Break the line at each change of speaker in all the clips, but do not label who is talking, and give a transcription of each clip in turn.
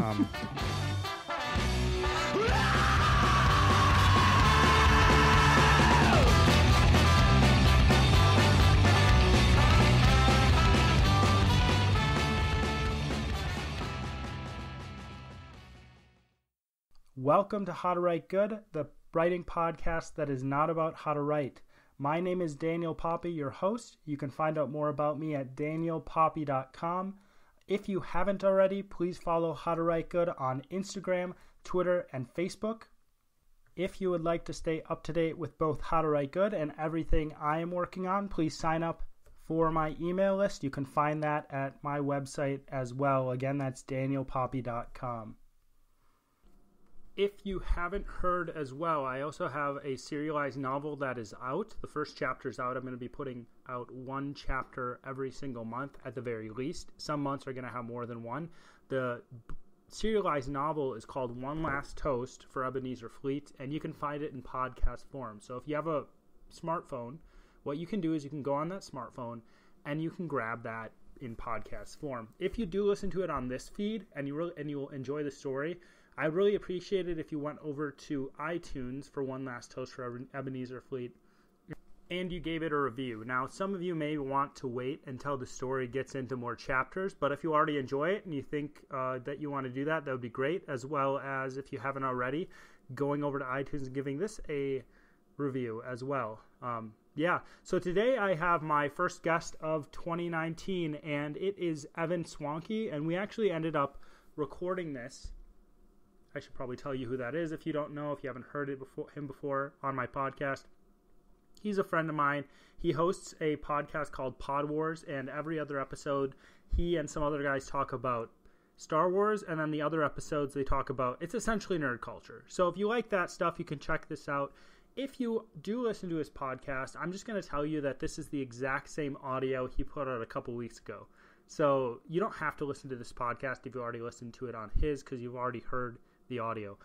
Um, Welcome to How to Write Good, the writing podcast that is not about how to write. My name is Daniel Poppie, your host. You can find out more about me at danielpoppie.com. If you haven't already, please follow How to Write Good on Instagram, Twitter, and Facebook. If you would like to stay up to date with both How to Write Good and everything I am working on, please sign up for my email list. You can find that at my website as well. Again, that's danielpoppie.com if you haven't heard as well, I also have a serialized novel that is out. The first chapter is out. I'm going to be putting out one chapter every single month at the very least. Some months are going to have more than one. The serialized novel is called One Last Toast for Ebenezer Fleet, and you can find it in podcast form. So if you have a smartphone, what you can do is you can go on that smartphone and you can grab that in podcast form. If you do listen to it on this feed and you really and you will enjoy the story, I really appreciate it if you went over to iTunes for One Last Toast for Ebenezer Fleet and you gave it a review. Now, some of you may want to wait until the story gets into more chapters, but if you already enjoy it and you think uh, that you want to do that, that would be great. As well as if you haven't already, going over to iTunes and giving this a review as well. Um, yeah, so today I have my first guest of 2019, and it is Evan Swonke, and we actually ended up recording this I should probably tell you who that is if you don't know, if you haven't heard it before him before on my podcast. He's a friend of mine. He hosts a podcast called Pod Wars, and every other episode, he and some other guys talk about Star Wars, and then the other episodes they talk about it's essentially nerd culture. So if you like that stuff, you can check this out. If you do listen to his podcast, I'm just going to tell you that this is the exact same audio he put out a couple weeks ago. So you don't have to listen to this podcast if you already listened to it on his because you've already heard the audio.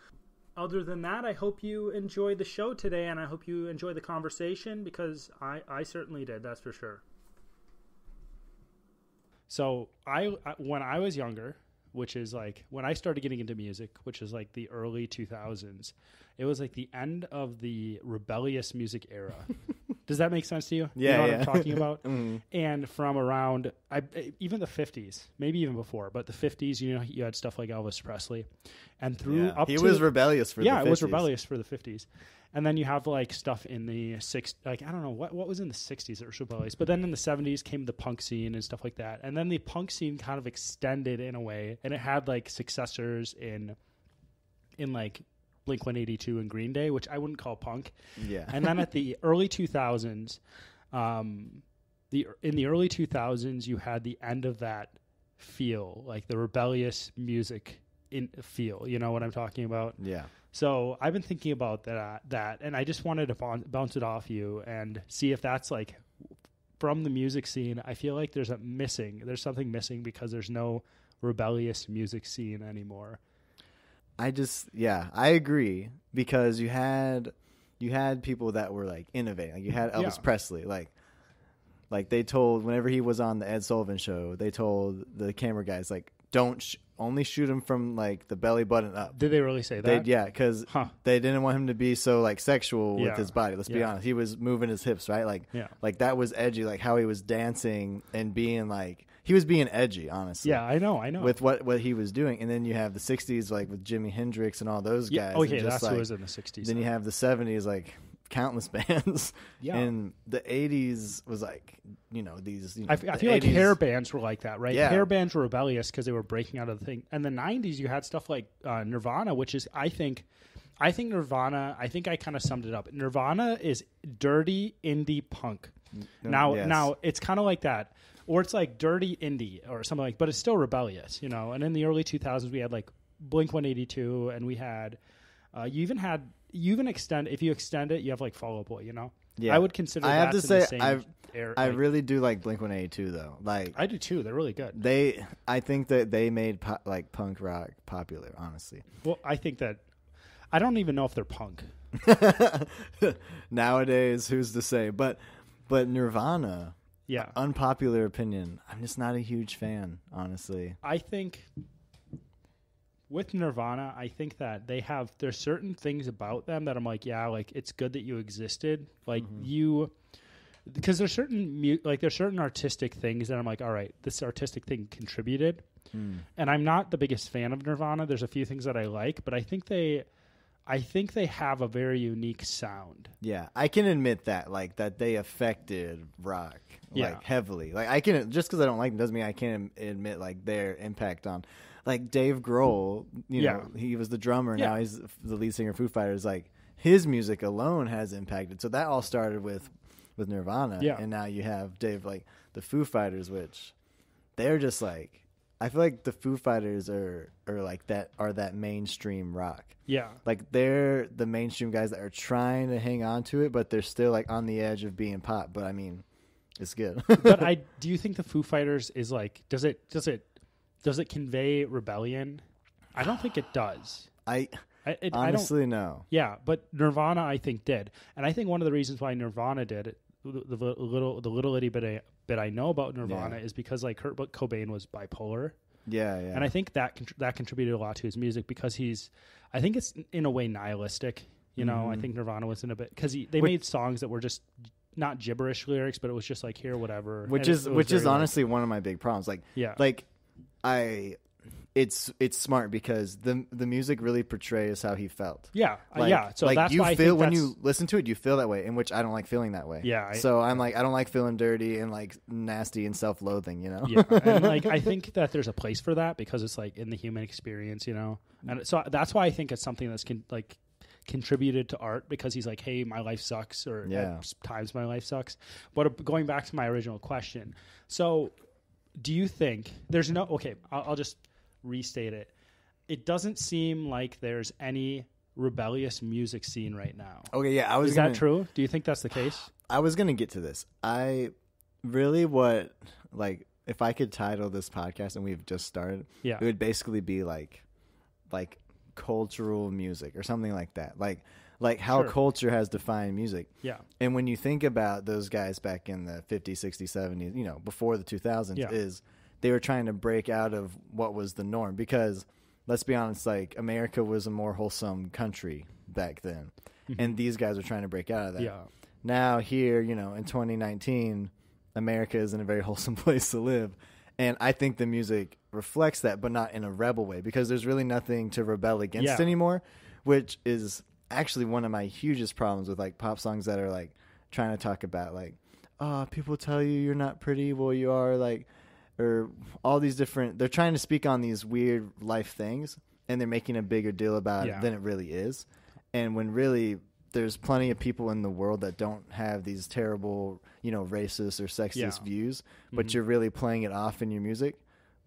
Other than that, I hope you enjoyed the show today and I hope you enjoyed the conversation because I, I certainly did, that's for sure. So, I, I when I was younger, which is like when I started getting into music, which is like the early 2000s. It was like the end of the rebellious music era. Does that make sense to you?
Yeah,
you know
yeah.
what I'm talking about.
Mhm.
And from around, I, even the 50s, maybe even before, but the 50s, you know, you had stuff like Elvis Presley, and through
Yeah.
up
he
to
was rebellious for
yeah,
the
it was rebellious for the 50s. And then you have like stuff in the six, like I don't know what what was in the 60s that was rebellious, but then in the 70s came the punk scene and stuff like that. And then the punk scene kind of extended in a way, and it had like successors in in like Blink 182 and Green Day, which I wouldn't call punk.
Yeah.
And then at the early 2000s, um, the in the early 2000s, you had the end of that feel, like the rebellious music in feel. You know what I'm talking about?
yeah.
So I've been thinking about that, that, and I just wanted to boun- bounce it off you and see if that's like from the music scene. I feel like there's a missing. There's something missing because there's no rebellious music scene anymore.
I just yeah, I agree because you had you had people that were like innovating. Like you had Elvis
Yeah.
Presley, like like they told whenever he was on the Ed Sullivan show, they told the camera guys like don't sh- only shoot him from like the belly button up.
Did they really say that?
They yeah, because
Huh.
they didn't want him to be so like sexual
Yeah.
with his body. Let's be honest, he was moving his hips right, like
Yeah.
like that was edgy, like how he was dancing and being like he was being edgy, honestly.
Yeah, I know, I know.
with what what he was doing, and then you have the '60s like with Jimi Hendrix and all those
yeah,
guys.
okay,
and just,
that's
like,
what was in the '60s.
Then you have the '70s like countless bands,
Yeah.
and the '80s was like you know these. You know,
I, f- I
the
feel like hair bands were like that, right?
Yeah.
Hair bands were rebellious because they were breaking out of the thing. And the '90s, you had stuff like uh, Nirvana, which is, I think, I think Nirvana. I think I kind of summed it up. Nirvana is dirty indie punk. Now,
yes.
now it's kind of like that, or it's like dirty indie or something like. But it's still rebellious, you know. And in the early 2000s, we had like Blink 182, and we had, uh, you even had, you even extend if you extend it, you have like Fall Out Boy, you know.
Yeah.
I would consider.
I have to say, I've-
air,
I
like-
really do like Blink 182 though. Like
I do too. They're really good.
they, I think that they made po- like punk rock popular. Honestly,
Well, I think that I don't even know if they're punk.
nowadays, who's to say? But but Nirvana,
Yeah,
unpopular opinion. I'm just not a huge fan, honestly.
I think with Nirvana, I think that they have there's certain things about them that I'm like, yeah, like it's good that you existed. Like mm-hmm. you because there's certain mu- like there's certain artistic things that I'm like, all right, this artistic thing contributed. Hmm. And I'm not the biggest fan of Nirvana. There's a few things that I like, but I think they I think they have a very unique sound.
Yeah, I can admit that, like that they affected rock
Yeah.
like heavily. Like I can just because I don't like them doesn't mean I can't admit like their impact on, like Dave Grohl. You
Yeah.
know, he was the drummer.
Yeah.
Now he's the lead singer of Foo Fighters. Like his music alone has impacted. So that all started with with Nirvana.
Yeah.
and now you have Dave like the Foo Fighters, which they're just like. I feel like the Foo Fighters are, are like that are that mainstream rock
Yeah.
like they're the mainstream guys that are trying to hang on to it, but they're still like on the edge of being pop. But I mean, it's good.
but I do you think the Foo Fighters is like does it does it does it convey rebellion? I don't think it does.
I
I, it, I
honestly no.
Yeah, but Nirvana, I think, did, and I think one of the reasons why Nirvana did it, the, the little the little itty bit Bit I know about Nirvana
Yeah.
is because like Kurt Cobain was bipolar,
Yeah, yeah.
and I think that contr- that contributed a lot to his music because he's, I think it's in a way nihilistic. You know, I think Nirvana was in a bit because they
Mm-hmm. Which-
made songs that were just not gibberish lyrics, but it was just like here, whatever.
which
And
is which is
very, like-
honestly one of my big problems. Like
yeah,
like I it's it's smart because the the music really portrays how he felt.
yeah, uh,
Like,
yeah. So
like
that's
you
why I
feel when
that's-
you listen to it, you feel that way, in which I don't like feeling that way.
Yeah, I-
so I'm like I don't like feeling dirty and like nasty and self loathing. You know.
yeah and like i think that there's a place for that because it's like in the human experience you know and so that's why i think it's something that's con- like contributed to art because he's like hey my life sucks or
Yeah.
times my life sucks but uh, going back to my original question so do you think there's no okay i'll, I'll just restate it it doesn't seem like there's any rebellious music scene right now
Okay. Yeah. I was
is
gonna,
that true do you think that's the case
I was gonna get to this. I really what like if I could title this podcast and we've just started,
yeah
it would basically be like like cultural music or something like that. Like like how
Sure.
culture has defined music.
yeah
And when you think about those guys back in the 50s, 60s, 70s, you know, before the 2000s
Yeah.
is they were trying to break out of what was the norm because let's be honest like America was a more wholesome country back then. Hmm. And these guys were trying to break out of that
yeah
now here, you know, in 2019, America is in a very wholesome place to live. And I think the music reflects that, but not in a rebel way, because there's really nothing to rebel against
Yeah.
anymore, which is actually one of my hugest problems with like pop songs that are like trying to talk about like, oh, people tell you you're not pretty, well, you are, like, or all these different, they're trying to speak on these weird life things, and they're making a bigger deal about
Yeah.
it than it really is. And when really there's plenty of people in the world that don't have these terrible, you know, racist or sexist
Yeah. Mm-hmm.
views, but you're really playing it off in your music.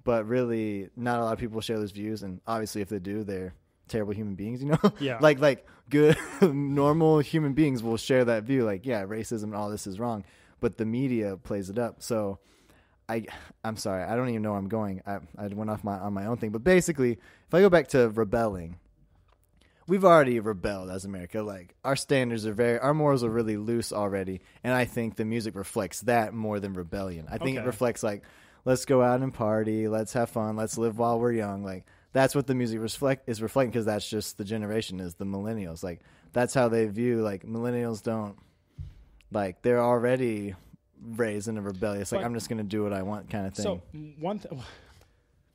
But really, not a lot of people share those views, and obviously, if they do, they're terrible human beings. You know,
Yeah.
like like good normal human beings will share that view. Like, yeah, racism and all this is wrong, but the media plays it up. So, I I'm sorry, I don't even know where I'm going. I I went off my on my own thing, but basically, if I go back to rebelling, we've already rebelled as America. Like our standards are very, our morals are really loose already, and I think the music reflects that more than rebellion. I think
Okay.
it reflects like, let's go out and party, let's have fun, let's live while we're young. Like that's what the music reflect is reflecting because that's just the generation is the millennials. Like that's how they view like millennials don't like they're already raised in a rebellious like
But-
I'm just gonna do what I want kind of thing.
so one th-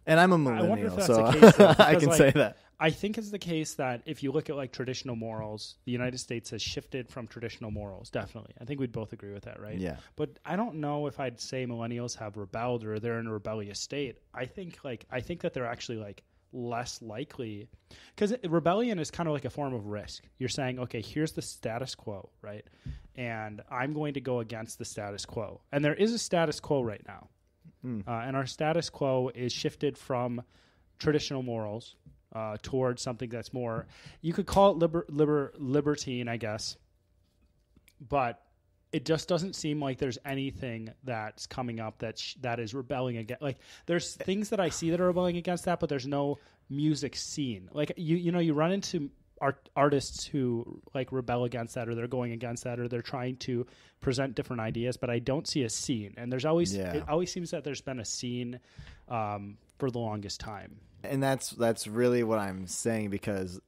and I'm a
I
millennial,
that's
so
case, though,
I can
like,
say that.
I think it's the case that if you look at like traditional morals, the United States has shifted from traditional morals. Definitely, I think we'd both agree with that, right?
Yeah.
But I don't know if I'd say millennials have rebelled or they're in a rebellious state. I think like I think that they're actually like less likely because rebellion is kind of like a form of risk. You're saying, okay, here's the status quo, right? And I'm going to go against the status quo. And there is a status quo right now. Uh, and our status quo is shifted from traditional morals uh, towards something that's more, you could call it liber, liber, libertine, I guess. But it just doesn't seem like there's anything that's coming up that sh- that is rebelling against. Like there's things that I see that are rebelling against that, but there's no music scene. Like you you know you run into art artists who like rebel against that, or they're going against that, or they're trying to present different ideas. But I don't see a scene, and there's always
Yeah.
it always seems that there's been a scene um, for the longest time.
and that's that's really what I'm saying because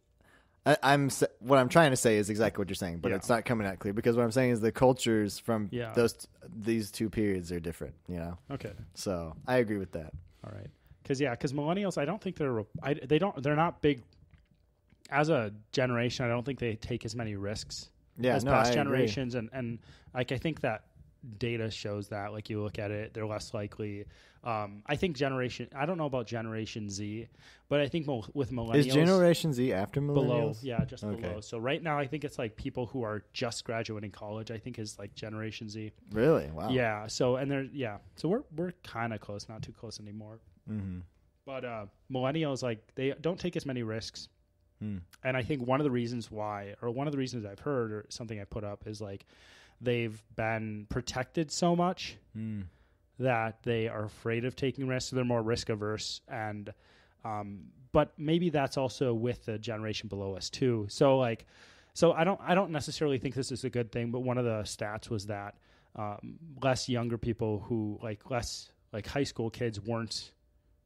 I, I'm what I'm trying to say is exactly what you're saying, but
Yeah.
it's not coming out clear because what I'm saying is the cultures from
Yeah.
those these two periods are different, you know.
Okay.
So I agree with that.
All right. Because yeah, because millennials, I don't think they're I, they don't they're not big as a generation. I don't think they take as many risks
Yeah,
as
no,
past
I agree.
generations, and and like I think that data shows that. Like you look at it, they're less likely. Um, I think generation. I don't know about Generation Z, but I think mo- with millennials
Is Generation Z after millennials?
below, yeah, just
Okay.
below. So right now, I think it's like people who are just graduating college. I think is like Generation Z.
Really? Wow.
Yeah. So and they're yeah. So we're we're kind of close, not too close anymore.
Mm-hmm.
But uh, millennials, like they don't take as many risks,
Hmm.
and I think one of the reasons why, or one of the reasons I've heard, or something I put up, is like they've been protected so much
Mm.
That they are afraid of taking risks. So they're more risk averse, and um, but maybe that's also with the generation below us too. So like, so I don't I don't necessarily think this is a good thing, but one of the stats was that um, less younger people who like less like high school kids weren't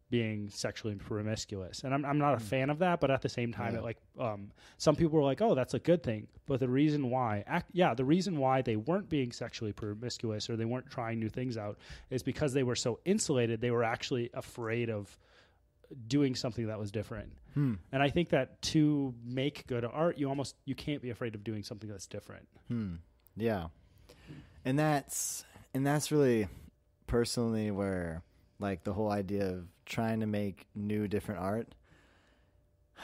being sexually promiscuous and i'm, I'm not a fan of that but at the same time
Yeah.
it like um, some people were like oh that's a good thing but the reason why act, yeah the reason why they weren't being sexually promiscuous or they weren't trying new things out is because they were so insulated they were actually afraid of doing something that was different
Hmm.
and i think that to make good art you almost you can't be afraid of doing something that's different
Hmm. Yeah. And that's and that's really personally where like the whole idea of trying to make new different art.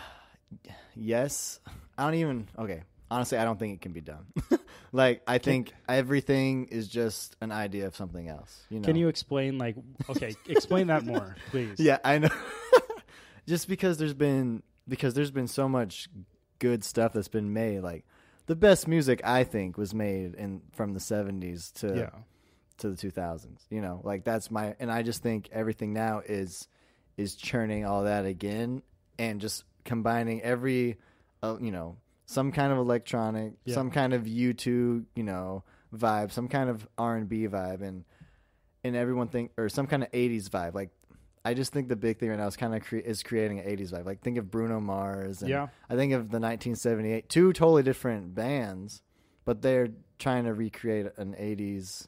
Yes. I don't even okay. Honestly, I don't think it can be done. like I think everything is just an idea of something else, you know.
can you explain like okay explain that more please
Yeah, I know. Just because there's been because there's been so much good stuff that's been made. Like the best music I think was made in from the 70s to
yeah
to the 2000s. You know, like that's my and I just think everything now is is churning all that again and just combining every uh, you know, some kind of electronic,
Yeah.
some kind of U2, you know, vibe, some kind of R&B vibe and and everyone think or some kind of 80s vibe. Like I just think the big thing right now is kind of cre- is creating an 80s vibe. Like think of Bruno Mars and
Yeah.
I think of the 1975 two totally different bands, but they're trying to recreate an 80s,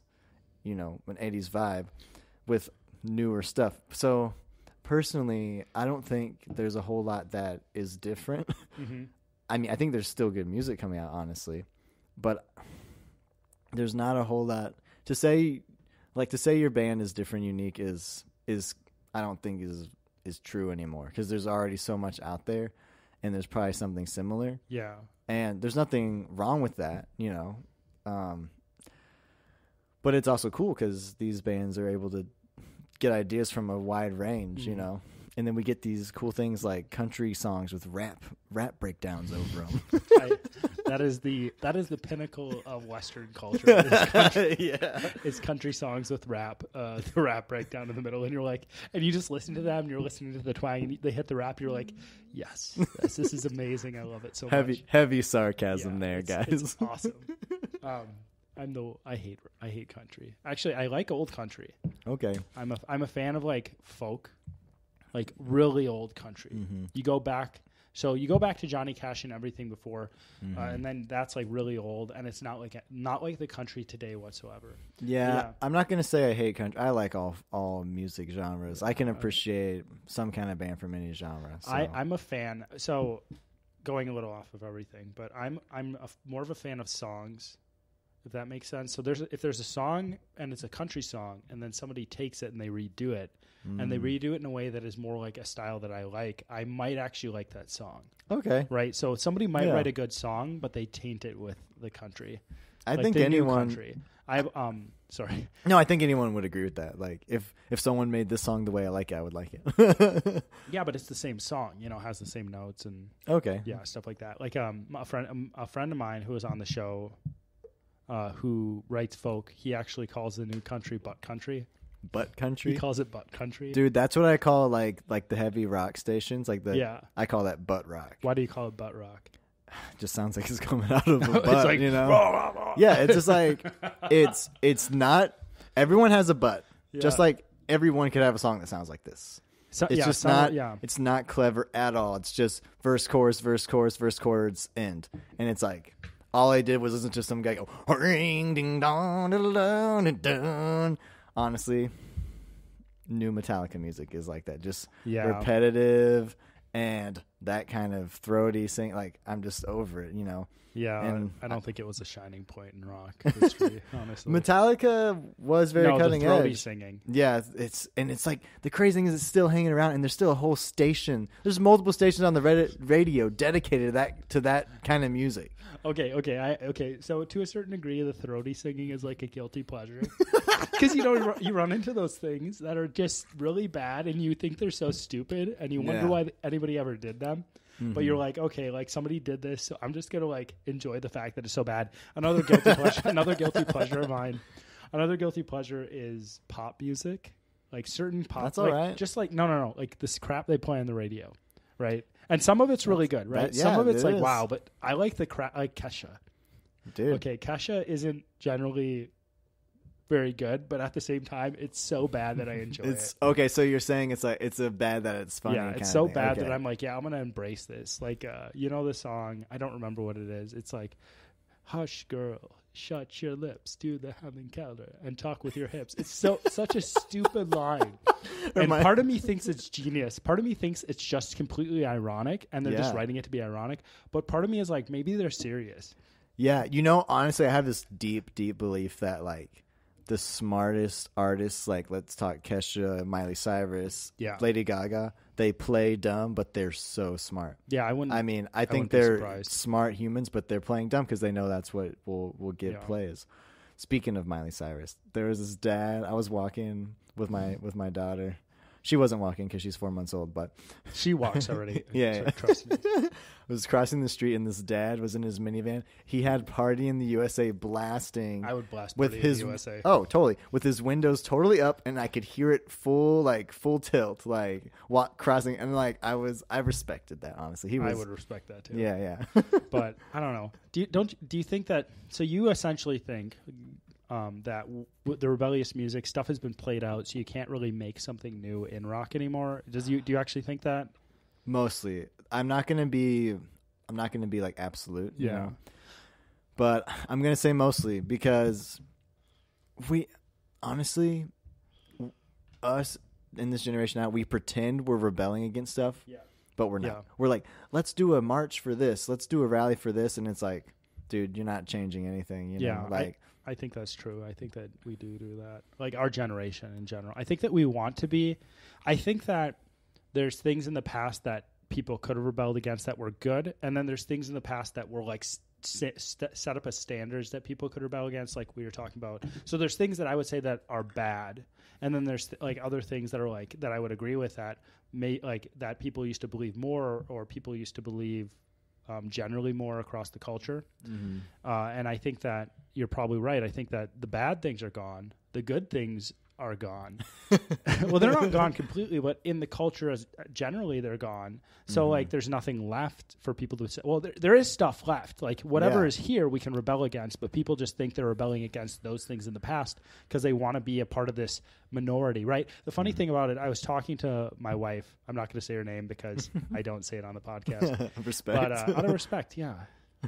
you know, an 80s vibe with newer stuff. So personally, I don't think there's a whole lot that is different.
hmm
I mean, I think there's still good music coming out, honestly, but there's not a whole lot to say. Like to say your band is different, unique is is I don't think is is true anymore because there's already so much out there, and there's probably something similar,
yeah
and there's nothing wrong with that, you know. Um, but it's also cool because these bands are able to get ideas from a wide range, you
Mhm.
know. And then we get these cool things like country songs with rap rap breakdowns over them.
That is the that is the pinnacle of Western culture. Is country,
yeah.
it's country songs with rap, uh, the rap breakdown in the middle, and you're like, and you just listen to them, and you're listening to the twang, and they hit the rap, you're like, yes, yes this is amazing. I love it so
Heavy
much.
heavy sarcasm
Yeah,
there,
it's-
guys.
It's awesome. Um, I'm the I hate I hate country. Actually, I like old country.
okay.
I'm a I'm a fan of like folk, like really old country.
Mm-hmm.
You go back, so you go back to Johnny Cash and everything before,
Mm-hmm.
uh, and then that's like really old, and it's not like not like the country today whatsoever.
Yeah,
Yeah.
I'm not gonna say I hate country. I like all all music genres. I can appreciate some kind of band from any genre. So.
I I'm a fan. So going a little off of everything, but I'm I'm a more of a fan of songs. If that makes sense. So there's if there's a song and it's a country song, and then somebody takes it and they redo it, and they
Mm.
redo it in a way that is more like a style that I like, I might actually like that song.
okay.
right? So somebody might
Yeah.
write a good song, but they taint it with the country.
I
Like
think anyone.
country. I um sorry.
No, I think anyone would agree with that. Like if if someone made this song the way I like it, I would like it.
Yeah, but it's the same song. You know, has the same notes and
okay.
yeah, stuff like that. Like um a friend um, a friend of mine who was on the show, uh, who writes folk. He actually calls the new country butt country.
Butt country.
He calls it butt country.
Dude, that's what I call like like the heavy rock stations. Like the
Yeah.
I call that butt rock.
Why do you call it butt rock?
Just sounds like it's coming out of a butt.
it's like
you know.
"Rah, rah, rah."
yeah, it's just like it's it's not. Everyone has a butt. Just like everyone could have a song that sounds like this.
So,
It's
yeah,
just
some-
not.
Yeah,
It's not clever at all. It's just verse, chorus, verse, chorus, verse, chorus, end, and it's like all I did was listen to some guy go ring ding dong da, da. Honestly, new Metallica music is like that. Just
Yeah.
repetitive and that kind of throaty sing. Like I'm just over it. You know.
Yeah.
and
I don't think it was a shining point in rock history, honestly.
Metallica was very
no,
cutting edge.
singing.
Yeah, it's and it's like the crazy thing is it's still hanging around, and there's still a whole station. There's multiple stations on the Reddit radio dedicated to that to that kind of music.
Okay, okay, I okay. So to a certain degree, the throaty singing is like a guilty pleasure because you know you run- you run into those things that are just really bad, and you think they're so stupid, and you wonder
Yeah.
why anybody ever did them. But you're mm-hmm. like, okay, like somebody did this, so I'm just gonna like enjoy the fact that it's so bad. Another guilty pleasure, another guilty pleasure of mine. Another guilty pleasure is pop music, like certain pop.
That's
like,
alright.
Just like no, no, no, like this crap they play on the radio, right? And some of it's really good, right?
that-
some of it's
it
like
is.
wow, but I like the crap, like Kesha.
Dude,
Okay, Kesha isn't generally very good, but at the same time, it's so bad that I enjoy
it's
it.
okay. So you're saying it's like it's a bad that it's funny.
Yeah, it's so bad
Okay.
that I'm like, yeah, I'm gonna embrace this. Like, uh, you know the song? I don't remember what it is. It's like, "Hush, girl, shut your lips, do the humming counter, and talk with your hips." It's so such a stupid line, and
Remind-
part of me thinks it's genius. Part of me thinks it's just completely ironic, and they're just writing it to be ironic. But part of me is like, maybe they're serious.
Yeah, you know, honestly, I have this deep, deep belief that like the smartest artists, like let's talk Kesha, Miley Cyrus,
Yeah.
Lady Gaga, they play dumb, but they're so smart.
Yeah, I wouldn't.
I mean, I think they're smart humans, but they're playing dumb because they know that's what will will get
Yeah.
plays. Speaking of Miley Cyrus, there was this dad. I was walking with my with my daughter. She wasn't walking because she's four months old, but
she walks already.
Yeah, yeah.
trust me.
I was crossing the street and this dad was in his minivan. He had "Party in the USA" blasting
I would blast
with his
the USA.
oh totally with his windows totally up and I could hear it full like full tilt like walk crossing and like I was I respected that honestly. He was
I would respect that too.
yeah yeah.
but I don't know. Do you don't do you think that? So you essentially think um, that w- the rebellious music stuff has been played out, so you can't really make something new in rock anymore. Does you do you actually think that?
Mostly, I'm not gonna be. I'm not gonna be like absolute. You
Yeah.
know? But I'm gonna say mostly because we, honestly, us in this generation now, we pretend we're rebelling against stuff,
Yeah.
but we're not.
Yeah.
We're like, let's do a march for this. Let's do a rally for this, and it's like, dude, you're not changing anything. You
Yeah,
know,
I-
like.
I think that's true. I think that we do do that. Like our generation in general. I think that we want to be. I think that there's things in the past that people could have rebelled against that were good, and then there's things in the past that were like s- set, st- set up as standards that people could rebel against, like we were talking about. So there's things that I would say that are bad, and then there's th- like other things that are like that I would agree with that may like that people used to believe more, or people used to believe um, generally more across the culture.
mhm.
Uh, and I think that you're probably right. I think that the bad things are gone. The good things are gone. well, they're not gone completely, but in the culture as generally they're gone. So
Mm-hmm.
like, there's nothing left for people to say. Well, there, there is stuff left. Like whatever
Yeah.
is here, we can rebel against. But people just think they're rebelling against those things in the past because they want to be a part of this minority, right? The funny
Mm-hmm.
thing about it, I was talking to my wife. I'm not going to say her name because I don't say it on the podcast.
respect.
But uh, out of respect, yeah,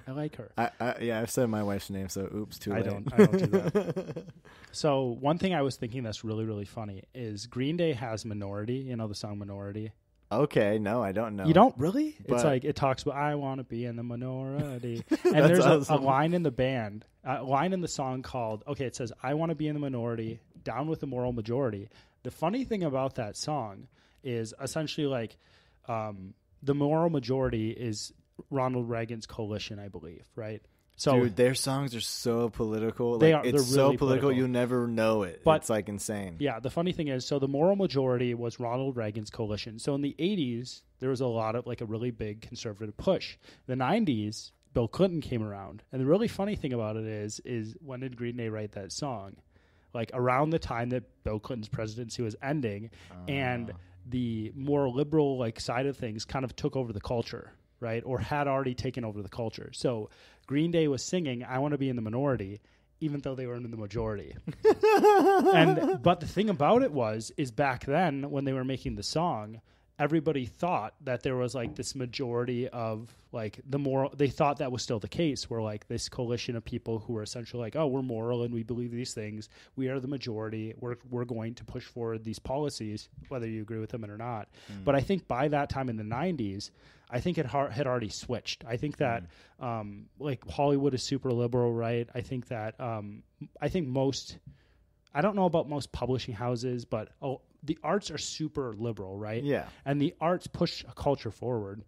I like her.
I, I, yeah, I've said my wife's name, so oops, too
I
late.
don't- I don't do that. So one thing I was thinking that's really really funny is Green Day has Minority. You know the song Minority.
okay, no, I don't know.
You don't really? it's like it talks about I want to be in the minority, and there's a, a line in the band, a line in the song called okay. It says I want to be in the minority, down with the moral majority. The funny thing about that song is essentially like um, the moral majority is Ronald Reagan's coalition, I believe, right? So
Dude, their songs are so political.
They are-
It's
they're
so political,
political.
you'll never know it.
But-
it's like insane.
Yeah, the funny thing is, so the moral majority was Ronald Reagan's coalition. So in the 80s, there was a lot of like a really big conservative push. The 90s, Bill Clinton came around. And the really funny thing about it is is when did Green Day write that song? Like around the time that Bill Clinton's presidency was ending and ah. the more liberal like side of things kind of took over the culture, right? Or had already taken over the culture. So Green Day was singing I want to be in the minority even though they were in the majority. and but the thing about it was is back then when they were making the song, everybody thought that there was like this majority of like the moral they thought that was still the case where like this coalition of people who were essentially like oh we're moral and we believe these things we are the majority we're we're going to push forward these policies whether you agree with them or not hmm. but i think by that time in the 90s i think it har- had already switched i think that um like hollywood is super liberal right i think that um i think most I don't know about most publishing houses, but oh, the arts are super liberal, right?
Yeah.
And the arts push a culture forward.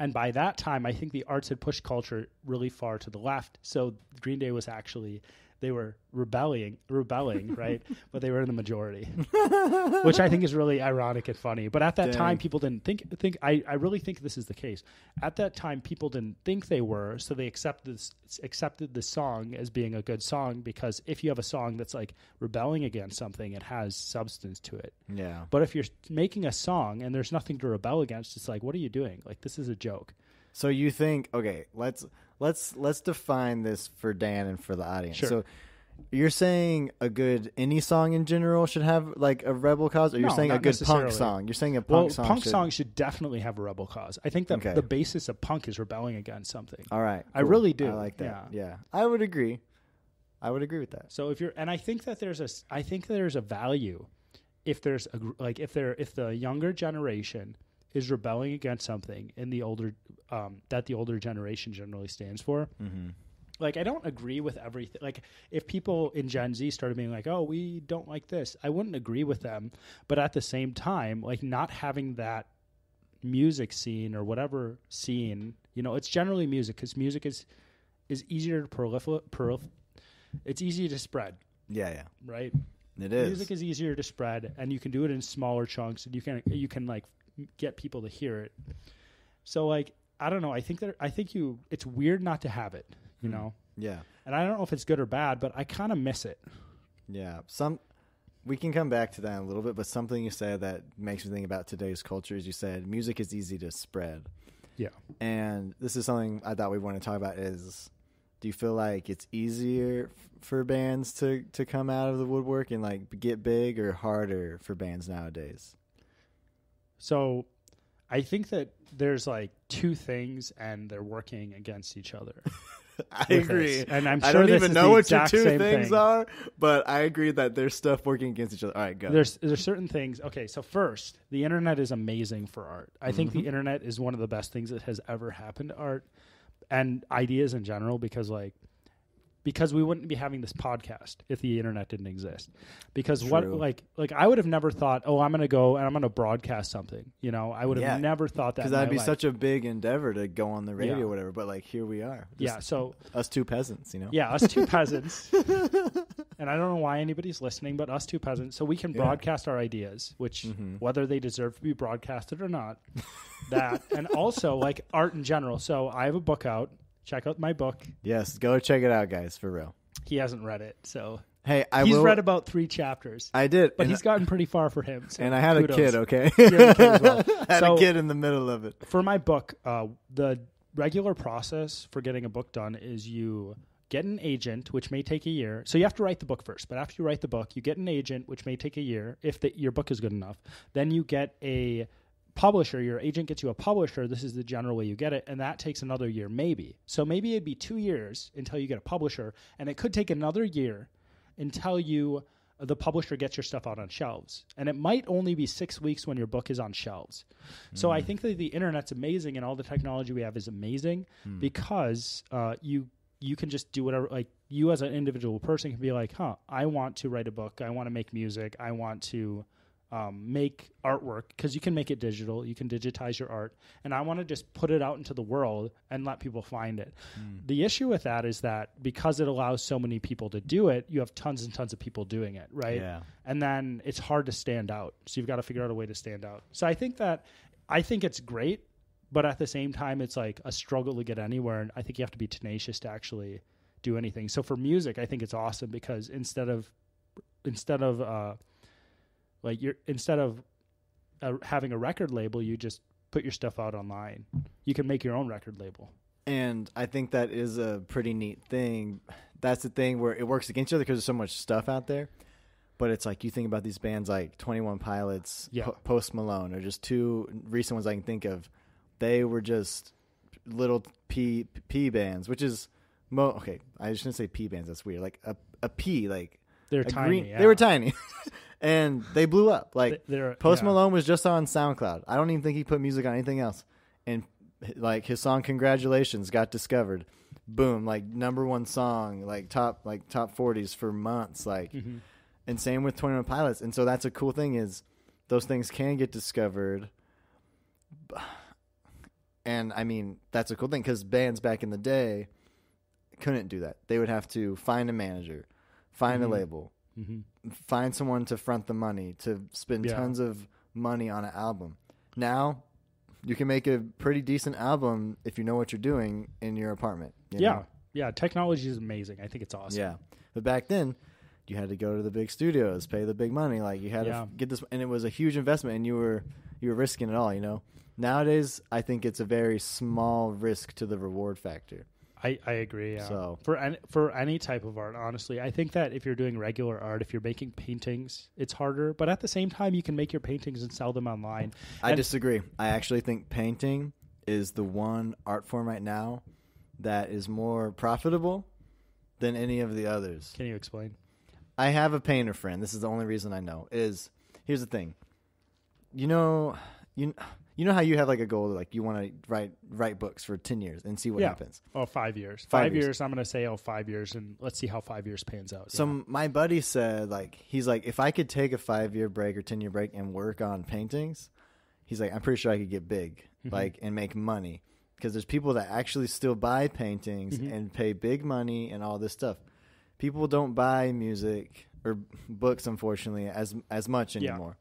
And by that time, I think the arts had pushed culture really far to the left. So Green Day was actually they were rebelling, rebelling, right? But they were in the majority, which I think is really ironic and funny. But at that
Dang.
time, people didn't think. Think I, I really think this is the case. At that time, people didn't think they were, so they accepted this, accepted the song as being a good song because if you have a song that's like rebelling against something, it has substance to it.
Yeah.
But if you're making a song and there's nothing to rebel against, it's like, what are you doing? Like this is a joke.
So you think okay, let's let's let's define this for Dan and for the audience.
Sure.
So you're saying a good any song in general should have like a rebel cause, or you're
No,
saying a good punk song? You're saying a
Well,
punk song.
punk
should,
songs should definitely have a rebel cause. I think that
Okay.
the basis of punk is rebelling against something.
All right,
I
cool.
really do,
I like that.
yeah.
Yeah. I would agree. I would agree with that.
So if you're, and I think that there's a, I think there's a value if there's a, like if there, if the younger generation is rebelling against something in the older, um, that the older generation generally stands for.
Mm-hmm.
Like I don't agree with everything. Like if people in Gen Z started being like, "Oh, we don't like this," I wouldn't agree with them. But at the same time, like not having that music scene or whatever scene, you know, it's generally music because music is is easier to prolifer. Prolif- it's easy to spread,
Yeah, yeah.
right?
It is.
Music is easier to spread, and you can do it in smaller chunks, and you can you can like get people to hear it. So like I don't know. I think that I think you. It's weird not to have it, you
Hmm.
know.
yeah.
And I don't know if it's good or bad, but I kind of miss it.
Yeah, some we can come back to that in a little bit, but something you said that makes me think about today's culture is you said music is easy to spread.
Yeah.
And this is something I thought we want to talk about is do you feel like it's easier f- for bands to to come out of the woodwork and like get big or harder for bands nowadays?
So I think that there's like two things, and they're working against each other.
I
agree. this. And I'm sure
I don't
this
even know what your two things
thing.
are, but I agree that there's stuff working against each other. All right, go.
There's there's certain things. Okay, so first, the internet is amazing for art. I think
Mm-hmm.
the internet is one of the best things that has ever happened to art and ideas in general because like because we wouldn't be having this podcast if the internet didn't exist. Because what like like I would have never thought, "Oh, I'm going to go and I'm going to broadcast something." You know, I would have
Yeah.
never thought that
because that'd be
life.
such a big endeavor to go on the radio
Yeah.
or whatever. But like here we are,
Yeah, so
us two peasants, you know.
Yeah, us two peasants. and I don't know why anybody's listening, but us two peasants. So we can
Yeah. Mm-hmm.
broadcast our ideas, which whether they deserve to be broadcasted or not, that and also like art in general. So I have a book out. Check out my book.
Yes, go check it out, guys, for real.
He hasn't read it, so
Hey, I
he's
will.
read about three chapters,
I did,
but he's gotten pretty far for him. So
and I had a kid. Okay,
a kid well.
I had
So-
a kid in the middle of it.
for my book, uh, the regular process for getting a book done is you get an agent, which may take a year. So you have to write the book first. But after you write the book, you get an agent, which may take a year if the, your book is good enough. Then you get a publisher. Your agent gets you a publisher. This is the general way you get it, and that takes another year, maybe. So maybe it'd be two years until you get a publisher, and it could take another year until you uh, the publisher gets your stuff out on shelves. And it might only be six weeks when your book is on shelves. So I hmm. think that the internet's amazing and all the technology we have is amazing hmm. because uh, you you can just do whatever like you as an individual person can be like, huh, I want to write a book, I want to make music, I want to um, make artwork because you can make it digital, you can digitize your art, and I want to just put it out into the world and let people find it. The issue with that is that because it allows so many people to do it, you have tons and tons of people doing it, right?
Yeah.
And then it's hard to stand out. So you've got to figure out a way to stand out. So I think that I think it's great, but at the same time, it's like a struggle to get anywhere, and I think you have to be tenacious to actually do anything. So for music, I think it's awesome because instead of instead of uh, like you're instead of uh, having a record label, you just put your stuff out online. You can make your own record label.
And I think that is a pretty neat thing. That's the thing where it works against each other because there's so much stuff out there. But it's like you think about these bands like Twenty One Pilots,
Yeah.
Po- Post Malone, or just two recent ones I can think of. They were just little P P bands, which is mo okay. I shouldn't say P bands. That's weird. Like a a P, like
They're tiny.
green-
yeah.
They were tiny, and they blew up. Like
they're-
Post
yeah.
Malone was just on SoundCloud. I don't even think he put music on anything else. And like his song "Congratulations" got discovered. Boom! Like number one song, like top like top forties for months. Like,
Mhm.
and same with Twenty One Pilots. And so that's a cool thing is those things can get discovered. And I mean that's a cool thing because bands back in the day couldn't do that. They would have to find a manager, find a label,
Mhm.
find someone to front the money to spend
Yeah.
tons of money on an album. Now, you can make a pretty decent album if you know what you're doing in your apartment. you
Yeah,
know?
yeah. Technology is amazing. I think it's awesome.
yeah. But back then, you had to go to the big studios, pay the big money. Like you had
Yeah.
to get this, and it was a huge investment, and you were you were risking it all. You know. Nowadays, I think it's a very small risk to the reward factor.
I, I agree. Yeah.
So-
for any, for any type of art, honestly, I think that if you're doing regular art, if you're making paintings, it's harder. But at the same time, you can make your paintings and sell them online.
I
And-
disagree. I actually think painting is the one art form right now that is more profitable than any of the others.
Can you explain?
I have a painter friend. This is the only reason I know. Is here's the thing. You know, you you know how you have like a goal, like you want to write write books for ten years and see what
Yeah.
happens.
Oh, five years.
Five
Five,
years.
years. I'm going to say oh five years, and let's see how five years pans out.
So
Yeah.
my buddy said like he's like if I could take a five year break or ten year break and work on paintings, he's like I'm pretty sure I could get big
Mhm.
like and make money because there's people that actually still buy paintings
Mhm.
and pay big money and all this stuff. People don't buy music or books unfortunately as as much
Yeah.
anymore,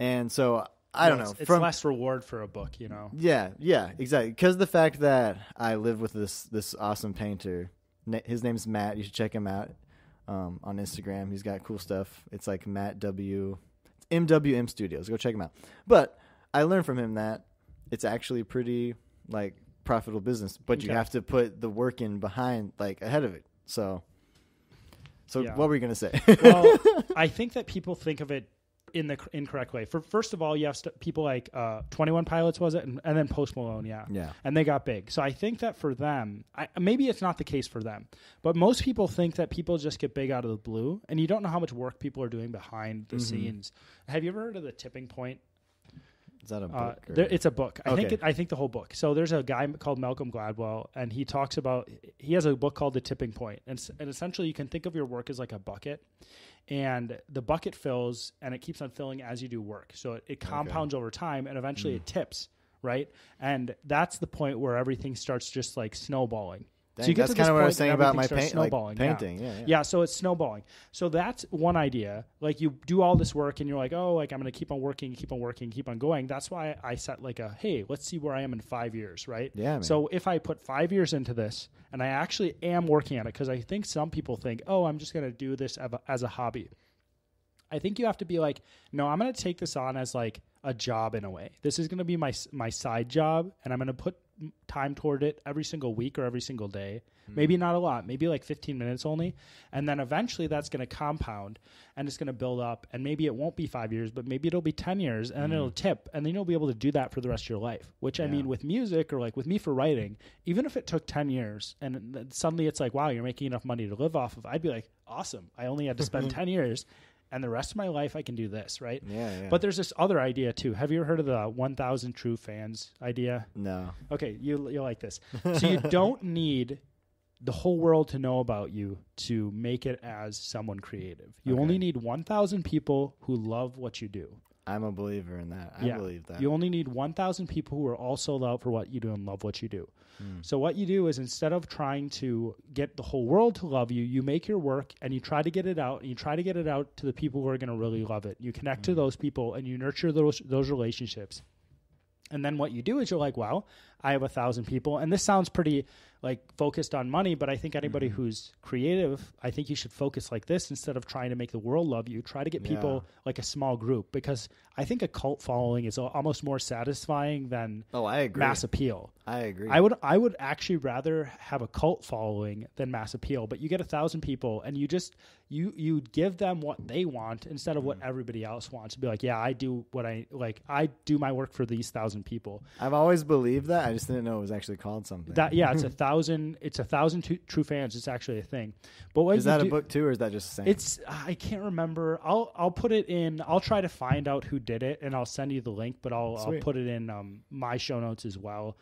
and so I don't know
It's, it's
from
less reward for a book, you know.
yeah, yeah, exactly. Because the fact that I live with this this awesome painter, his name's Matt. You should check him out um, on Instagram. He's got cool stuff. It's like Matt W. MWM Studios. Go check him out. But I learned from him that it's actually pretty like profitable business, but you have to put the work in behind, like ahead of it. So, so
Yeah.
what were you gonna say?
well, I think that people think of it in the incorrect way. For first of all, you have st- people like uh, Twenty One Pilots was it, and, and then Post Malone, yeah,
yeah,
and they got big. So I think that for them, I, maybe it's not the case for them, but most people think that people just get big out of the blue, and you don't know how much work people are doing behind the
Mhm.
scenes. Have you ever heard of the tipping point?
is that a book?
Uh, there, it's a book. I think it, I think the whole book. So there's a guy called Malcolm Gladwell, and he talks about he has a book called The Tipping Point, and, and essentially you can think of your work as like a bucket, and the bucket fills and it keeps on filling as you do work. So it, it compounds over time, and eventually
Mm.
it tips, right? And that's the point where everything starts just like snowballing.
Dang,
so you get
that's kind of what I was saying about my
starts
like
snowballing, yeah.
painting. Yeah, yeah.
Yeah, so it's snowballing. So that's one idea. Like you do all this work and you're like, oh, like I'm going to keep on working, keep on working, keep on going. That's why I set like a, hey, let's see where I am in five years, right?
Yeah, man.
So if I put five years into this and I actually am working on it, because I think some people think, oh, I'm just going to do this as a, hobby. I think you have to be like, no, I'm going to take this on as like a job in a way. This is going to be my my side job, and I'm going to put time toward it every single week or every single day. Hmm. Maybe not a lot, maybe like 15 minutes only, and then eventually that's going to compound and it's going to build up, and maybe it won't be five years, but maybe it'll be 10 years, and then it'll hmm. tip, and then you'll be able to do that for the rest of your life. Which I mean, with music or like with me for writing, even if it took 10 years, and suddenly it's like, wow, you're making enough money to live off of, I'd be like, awesome. I only had to spend 10 years, and the rest of my life I can do this, right?
yeah, yeah.
But there's this other idea too. Have you ever heard of the 1,000 true fans idea?
no.
Okay, you you like this. So you don't need the whole world to know about you to make it as someone creative. You
Okay.
only need 1,000 people who love what you do.
I'm a believer in that. I
Yeah.
believe that.
You only need 1,000 people who are also love for what you do and love what you do.
Mm.
So what you do is instead of trying to get the whole world to love you, you make your work and you try to get it out and you try to get it out to the people who are going to really love it. You connect to those people and you nurture those those relationships. And then what you do is you're like, wow, I have a thousand people, and this sounds pretty like focused on money but i think anybody
Mm-hmm.
who's creative i think you should focus like this instead of trying to make the world love you try to get people like a small group because i think a cult following is almost more satisfying than
Oh, I agree.
mass appeal
I agree.
I would I would actually rather have a cult following than mass appeal, but you get a thousand people and you just you you give them what they want instead of what
Mm.
everybody else wants. To be like, yeah, I do what I like. I do my work for these thousand people.
I've always believed that. I just didn't know it was actually called something.
That yeah, it's a thousand. It's a thousand t- true fans. It's actually a thing. But what
is that a book too, or is that just a saying?
It's I can't remember. I'll I'll put it in. I'll try to find out who did it, and I'll send you the link. But I'll I'll put it in um, my show notes as well.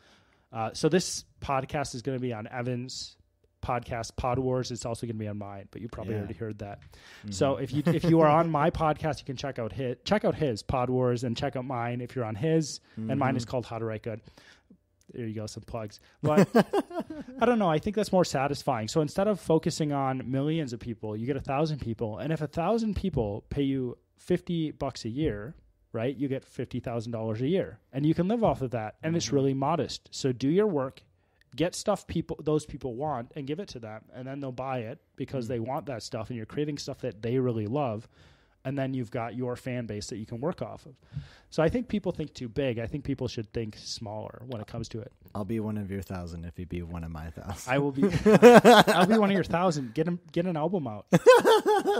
Uh, so this podcast is going to be on Evan's podcast Pod Wars. It's also going to be on mine, but you probably
Yeah.
already heard that. So if you if you are on my podcast, you can check out his check out his Pod Wars and check out mine if you're on his. And mine is called How to Write Good. There you go, some plugs. But I don't know. I think that's more satisfying. So instead of focusing on millions of people, you get a thousand people, and if a thousand people pay you fifty bucks a year, right? You get fifty thousand dollars a year, and you can live off of that, and it's mm-hmm. really modest. So do your work, get stuff people those people want, and give it to them, and then they'll buy it because mm. they want that stuff, and you're creating stuff that they really love. And then you've got your fan base that you can work off of. So I think people think too big. I think people should think smaller when it comes to it.
I'll be one of your thousand if you be one of my thousand.
I will be. I'll be one of your thousand. Get 'em- get an album out.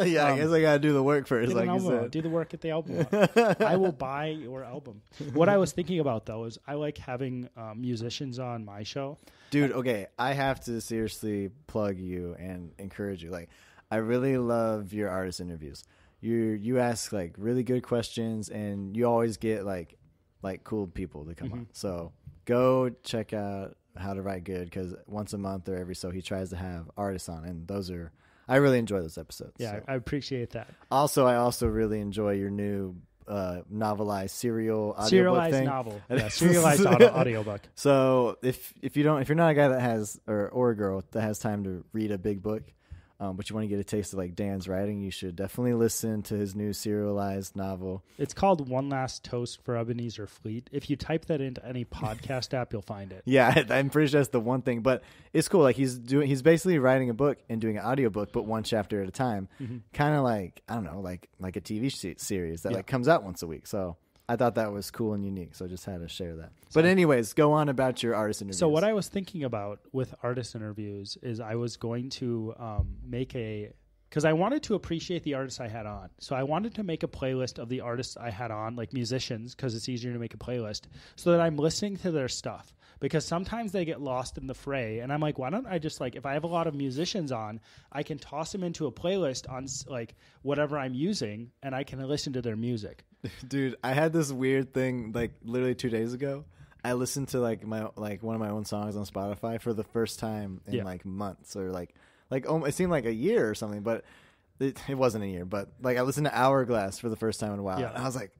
yeah, I guess I gotta do the work first,
Get
like
an
you
album out. Do the work. Get the album out. I will buy your album. What I was thinking about though is I like having um, musicians on my show.
Dude, okay, I have to seriously plug you and encourage you. Like, I really love your artist interviews. You you ask like really good questions, and you always get like like cool people to come
Mm-hmm.
on. So go check out how to write good because once a month or every so he tries to have artists on, and those are I really enjoy those episodes.
Yeah,
So.
I appreciate that.
Also, I also really enjoy your new uh, novelized serial
Serialized
thing.
novel. Yeah, serialized audio, audiobook.
So if if you don't if you're not a guy that has or or a girl that has time to read a big book, um, but you want to get a taste of like Dan's writing, you should definitely listen to his new serialized novel.
It's called One Last Toast for Ebenezer Fleet. If you type that into any podcast app, you'll find it.
Yeah, I'm pretty sure that's the one thing, but it's cool. Like he's doing he's basically writing a book and doing an audiobook, but one chapter at a time. Kind of like I don't know, like like a TV series that
Yeah.
like comes out once a week. So. I thought that was cool and unique, so I just had to share that. But anyways, go on about your artist interviews.
So what I was thinking about with artist interviews is I was going to um, make a because I wanted to appreciate the artists I had on. So I wanted to make a playlist of the artists I had on, like musicians, because it's easier to make a playlist, so that I'm listening to their stuff. Because sometimes they get lost in the fray, and I'm like, why don't I just like if I have a lot of musicians on, I can toss them into a playlist on like whatever I'm using, and I can listen to their music.
Dude, I had this weird thing like literally two days ago. I listened to like my like one of my own songs on Spotify for the first time in
Yeah.
like months or like like um, it seemed like a year or something, but it, it wasn't a year. But like I listened to Hourglass for the first time in a while,
Yeah.
and I was like,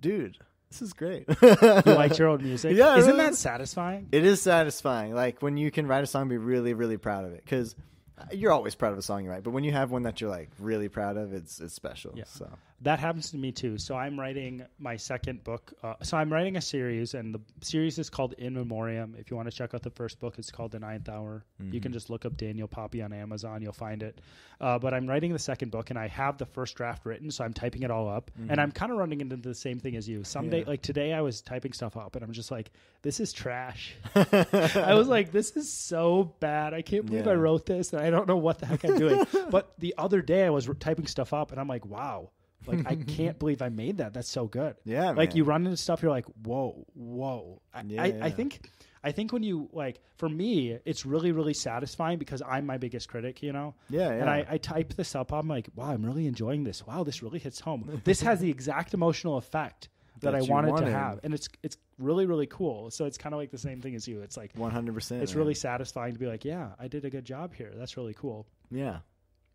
dude, this is great.
You like your own music?
Yeah,
Isn't
really-
that satisfying?
It is satisfying, like when you can write a song, and be really, really proud of it. Because uh, you're always proud of a song you write, but when you have one that you're like really proud of, it's it's special.
Yeah.
So
That happens to me too. So I'm writing my second book. Uh, so I'm writing a series, and the series is called In Memoriam. If you want to check out the first book, it's called The Ninth Hour. You can just look up Daniel Poppie on Amazon. You'll find it. Uh, but I'm writing the second book, and I have the first draft written, so I'm typing it all up. And I'm kind of running into the same thing as you. Someday,
Yeah.
like today, I was typing stuff up, and I'm just like, this is trash. I was like, this is so bad. I can't believe I wrote this, and I don't know what the heck I'm doing. but the other day, I was r- typing stuff up, and I'm like, wow. Like I can't believe I made that. That's so good.
Yeah,
Like
man.
you run into stuff, you're like, whoa, whoa. I,
Yeah,
I, I think, I think when you like, for me, it's really, really satisfying because I'm my biggest critic. You know.
Yeah,
And
yeah.
I, I type this up. I'm like, wow, I'm really enjoying this. Wow, this really hits home. this has the exact emotional effect that,
That
I wanted,
wanted.
to have, and it's it's really, really cool. So it's kind of like the same thing as you. It's like
one hundred percent.
it's really satisfying to be like, yeah, I did a good job here. That's really cool.
yeah.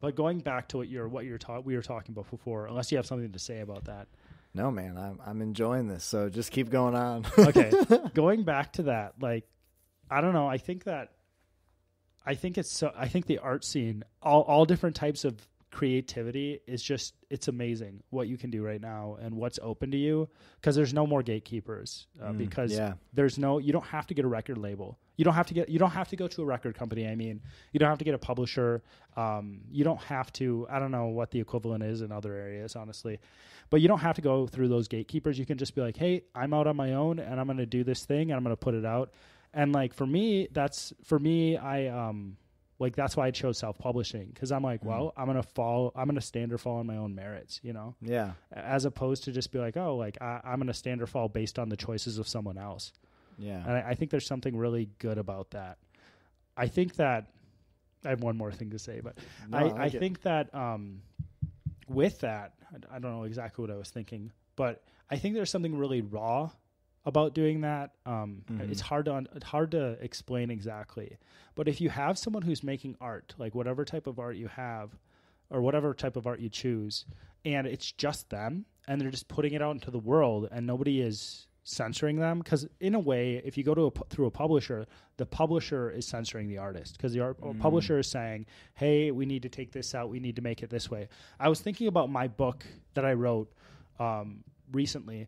But going back to what you're what you're ta- we were talking about before, unless you have something to say about that.
No, man, I'm I'm enjoying this. So just keep going on.
Okay, going back to that, like, I don't know. I think that, I think it's so. I think the art scene, all all different types of creativity is just it's amazing what you can do right now and what's open to you because there's no more gatekeepers uh,
Mm,
because
yeah.
there's no you don't have to get a record label you don't have to get you don't have to go to a record company i mean. You don't have to get a publisher. Um, you don't have to i don't know what the equivalent is in other areas honestly. But you don't have to go through those gatekeepers. You can just be like hey i'm out on my own and i'm going to do this thing and i'm going to put it out. And like for me that's for me i um like that's why i chose self-publishing because i'm like
Mhm.
well i'm going to fall i'm going to stand or fall on my own merits you know?
Yeah.
as opposed to just be like oh like I, i'm going to stand or fall based on the choices of someone else
Yeah.
and I, I think there's something really good about that. I think that I have one more thing to say, but
No,
I, I
like it.
think that um, with that, I, I don't know exactly what I was thinking, but I think there's something really raw about doing that. Um,
Mhm.
It's hard to un- hard to explain exactly, but if you have someone who's making art, like whatever type of art you have, or whatever type of art you choose, and it's just them, and they're just putting it out into the world, and nobody is censoring them? Because in a way if you go to a, through a publisher the publisher is censoring the artist. Because the art,
Mm.
publisher is saying hey we need to take this out. We need to make it this way. I was thinking about my book that i wrote um, recently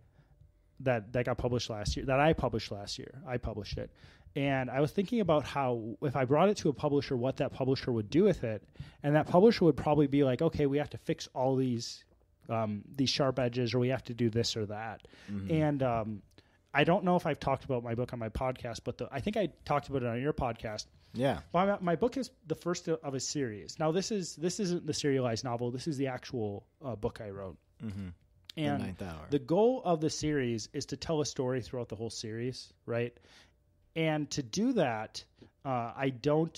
that that got published last year that i published last year. I published it. And i was thinking about how if i brought it to a publisher what that publisher would do with it. And that publisher would probably be like okay we have to fix all these um, these sharp edges or we have to do this or that
Mhm.
and um, I don't know if I've talked about my book on my podcast, but the, I think I talked about it on your podcast.
yeah.
Well, my, my book is the first of a series. Now, this is this isn't the serialized novel. This is the actual uh, book I wrote.
Mm-hmm. the
And
ninth hour.
the goal of the series is to tell a story throughout the whole series, right? And to do that, uh, I don't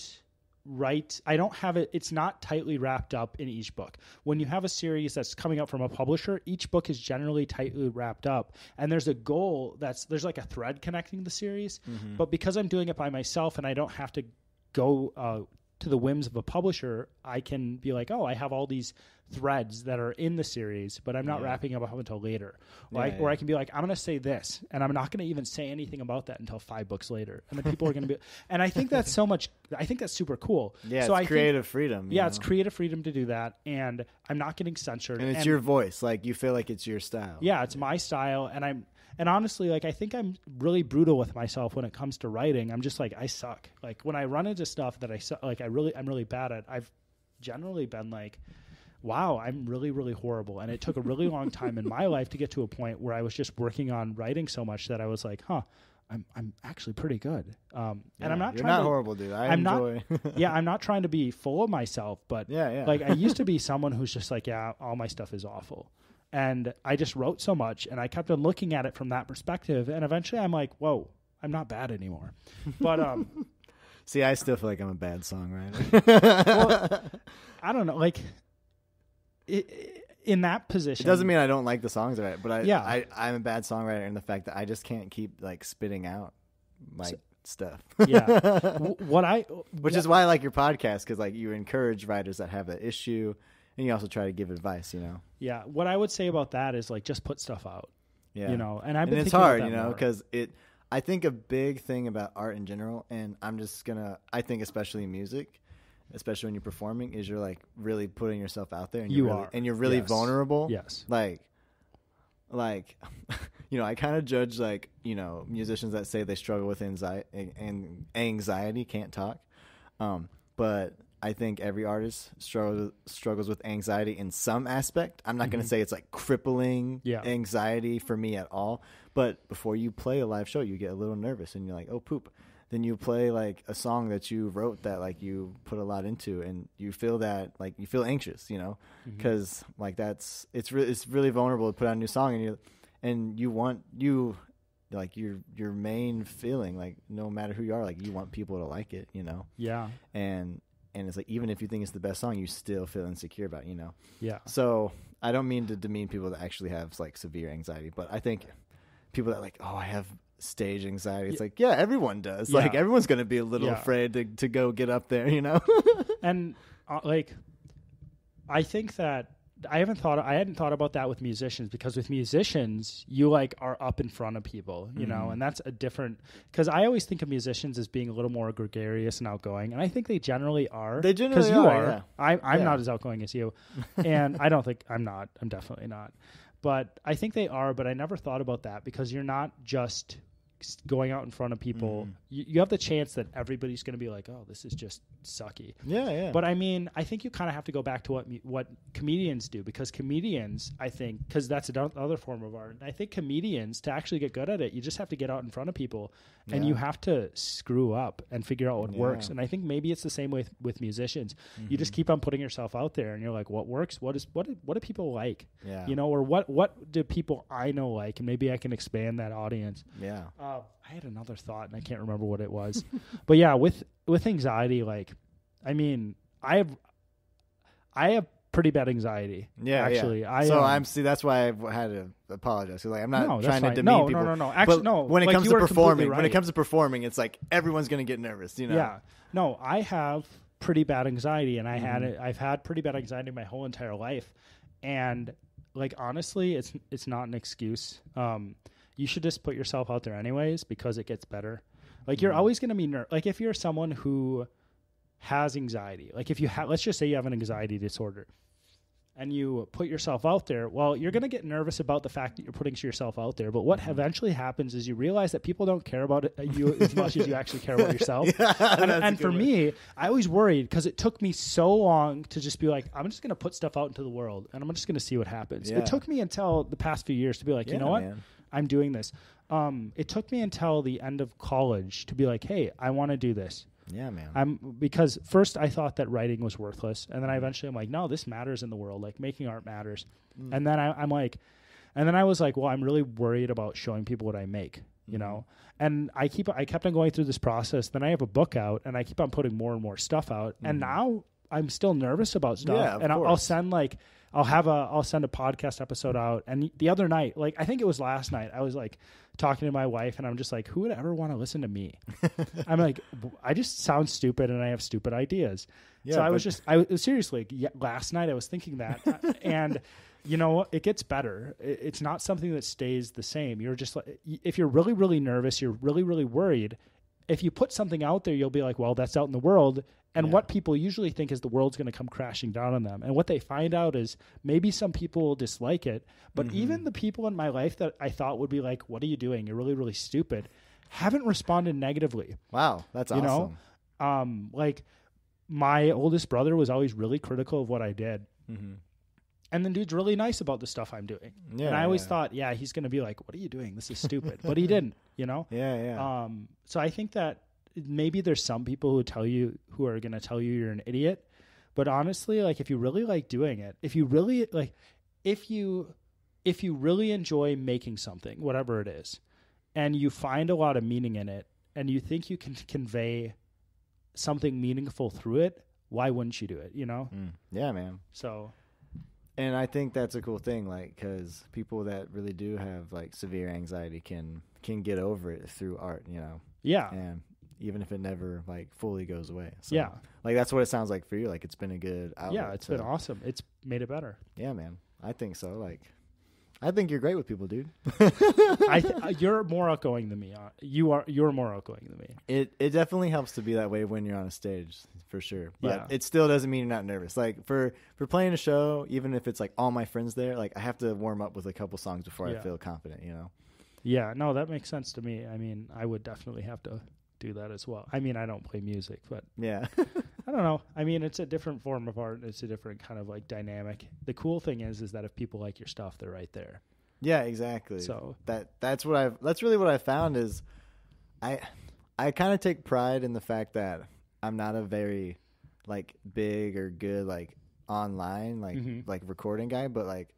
write. I don't have it. It's not tightly wrapped up in each book. When you have a series that's coming up from a publisher, each book is generally tightly wrapped up, and there's a goal that's there's like a thread connecting the series.
Mm-hmm.
But because I'm doing it by myself and I don't have to go uh, to the whims of a publisher, I can be like, oh, I have all these threads that are in the series, but I'm not
Yeah.
wrapping them up until later. Or, I,
Yeah,
or. I can be like, I'm going to say this, and I'm not going to even say anything about that until five books later, and then people are going to be. And I think that's so much. I think that's super cool.
yeah,
so
it's
I think-
creative freedom. you
yeah, it's creative freedom to do that, and I'm not getting censored.
and it's your voice. Like you feel like it's your style.
yeah, it's my style, and I'm and honestly, like I think I'm really brutal with myself when it comes to writing. I'm just like I suck. Like when I run into stuff that I su- like, I really I'm really bad at. I've generally been like, wow, I'm really really horrible, and it took a really long time in my life to get to a point where I was just working on writing so much that I was like, huh. I'm I'm actually pretty good, um, and I'm not
You're
trying
not
to,
horrible, dude. I
I'm not- yeah, I'm not trying to be full of myself, but
yeah, yeah.
like I used to be someone who's just like, yeah, all my stuff is awful. And I just wrote so much and I kept on looking at it from that perspective and eventually I'm like, whoa, I'm not bad anymore. But um
See, I still feel like I'm a bad songwriter.
I don't know, like i i in that position
it doesn't mean I don't like the songs I write, but I,
Yeah.
I, I'm a bad songwriter in the fact that I just can't keep like spitting out like stuff.
Yeah. w- what I
Which is why I like your podcast because like you encourage writers that have that issue, and you also try to give advice. You know,
yeah, what I would say about that is like just put stuff out.
yeah.
You know, and I've
and
been
it's
thinking about
hard, you know, because it. I think a big thing about art in general, and I'm just gonna. I think especially music, especially when you're performing, is you're like really putting yourself out there, and
You
you're really,
are.
and you're really
Yes.
vulnerable.
Yes.
Like, like, you know, I kind of judge like you know musicians that say they struggle with anxiety and anxiety, can't talk. Um, but I think every artist struggles struggles with anxiety in some aspect. I'm not going
Mhm.
to say it's like crippling
Yeah.
anxiety for me at all. But before you play a live show, you get a little nervous and you're like, oh poop. Then you play like a song that you wrote that like you put a lot into, and you feel that like you feel anxious, you know,
Mhm.
because like that's it's really it's really vulnerable to put out a new song, and you and you want you like your your main feeling like no matter who you are like you want people to like it you know
yeah.
and and it's like even if you think it's the best song you still feel insecure about it, you know
Yeah.
so i don't mean to demean people that actually have like severe anxiety but i think people that like oh i have stage anxiety it's
Yeah.
like yeah everyone does
Yeah.
like everyone's gonna be a little
Yeah.
afraid to, to go get up there you know
and uh, like i think that I haven't thought I hadn't thought about that with musicians because with musicians you like are up in front of people, you know,
Mhm.
and that's a different because I always think of musicians as being a little more gregarious and outgoing, and I think they generally are.
They generally
you
are,
are.
yeah.
I, I'm
Yeah.
not as outgoing as you, and I don't think I'm not. I'm definitely not, but I think they are. But I never thought about that because you're not just going out in front of people.
Mhm.
You, you have the chance that everybody's going to be like, "Oh, this is just sucky."
Yeah, yeah.
But I mean, I think you kind of have to go back to what what comedians do because comedians, I think, because that's another form of art. I think comedians to actually get good at it, you just have to get out in front of people and you have to screw up and figure out what works. And I think maybe it's the same way with, with musicians. You
Mm-hmm.
just keep on putting yourself out there, and you're like, what works? What is what? Do, what do people like?
yeah,
You know, or what what do people I know like? And maybe I can expand that audience.
yeah,
Uh, I had another thought and I can't remember what it was. but yeah, with with anxiety, like, I mean, I have, I have pretty bad anxiety.
yeah.
actually,
yeah.
I
so
um,
I'm see. That's why I had to apologize. 'cause, like I'm not
no,
trying to demean
no,
people.
no, no, no. Actually,
but
no.
when it
like,
comes to performing, when it comes to performing, it's like everyone's gonna get nervous. You know.
yeah, no, I have pretty bad anxiety, and I had
Mhm.
it. I've had pretty bad anxiety my whole entire life, and like honestly, it's it's not an excuse. Um, you should just put yourself out there anyways because it gets better. Like you're
Mhm.
always going to be ner- like if you're someone who has anxiety, like if you have, let's just say you have an anxiety disorder. And you put yourself out there. Well, you're going to get nervous about the fact that you're putting yourself out there. But what
Mhm.
eventually happens is you realize that people don't care about it, uh, you as much as you actually care about yourself
yeah,
and, and for me, I always worried because it took me so long to just be like, I'm just going to put stuff out into the world and I'm just going to see what happens.
Yeah.
It took me until the past few years to be like,
yeah,
you know what,
man.
I'm doing this. Um, it took me until the end of college to be like, hey, I want to do this.
Yeah, man.
I'm because first I thought that writing was worthless, and then I eventually I'm like, no, this matters in the world. Like making art matters.
Mm.
And then I, I'm like, and then I was like, well, I'm really worried about showing people what I make, you
Mhm.
know. And I keep I kept on going through this process. Then I have a book out, and I keep on putting more and more stuff out. And
Mhm.
now I'm still nervous about stuff,
Yeah,
and I'll, I'll send like. I'll have a I'll send a podcast episode out and the other night like I think it was last night I was like talking to my wife and I'm just like who would ever want to listen to me I'm like, I just sound stupid and I have stupid ideas.
yeah,
so I was just, I was seriously, yeah, last night I was thinking that. uh, and, you know, it gets better. It's not something that stays the same. You're just like, if you're really, really nervous, you're really, really worried. If you put something out there, you'll be like, well, that's out in the world. And
Yeah.
what people usually think is the world's going to come crashing down on them. And what they find out is maybe some people will dislike it, but
Mhm.
even the people in my life that I thought would be like, what are you doing? You're really, really stupid, haven't responded negatively
wow, that's
you know, um like my oldest brother was always really critical of what I did.
Mm-hmm.
And then dude's really nice about the stuff I'm doing.
Yeah,
and I always
yeah.
thought, yeah, he's going to be like, "What are you doing? This is stupid." but he didn't, you know?
Yeah, yeah.
Um so I think that maybe there's some people who tell you who are going to tell you you're an idiot, but honestly, like if you really like doing it, if you really like if you if you really enjoy making something, whatever it is, and you find a lot of meaning in it and you think you can convey something meaningful through it, why wouldn't you do it, you know?
Mm. Yeah, man.
So,
And I think that's a cool thing, like, because people that really do have like severe anxiety can can get over it through art, you know,
yeah.
and even if it never like fully goes away. So,
Yeah.
like that's what it sounds like for you. Like it's been a good.
Yeah, it's
to-
been awesome. It's made it better.
Yeah, man. I think so. Like, I think you're great with people, dude.
I th- uh, you're more outgoing than me. Uh, You are you're more outgoing than me.
It it definitely helps to be that way when you're on a stage, for sure. But
Yeah.
it still doesn't mean you're not nervous. Like for for playing a show, even if it's like all my friends there, like I have to warm up with a couple songs before I feel confident. You know.
Yeah, no, that makes sense to me. I mean, I would definitely have to do that as well. I mean, I don't play music, but
Yeah.
I don't know. I mean, it's a different form of art. It's a different kind of like dynamic. The cool thing is, is that if people like your stuff, they're right there.
yeah. Exactly.
So
that that's what I've that's really what I found is I I kind of take pride in the fact that I'm not a very like big or good like online like
Mhm.
like recording guy, but like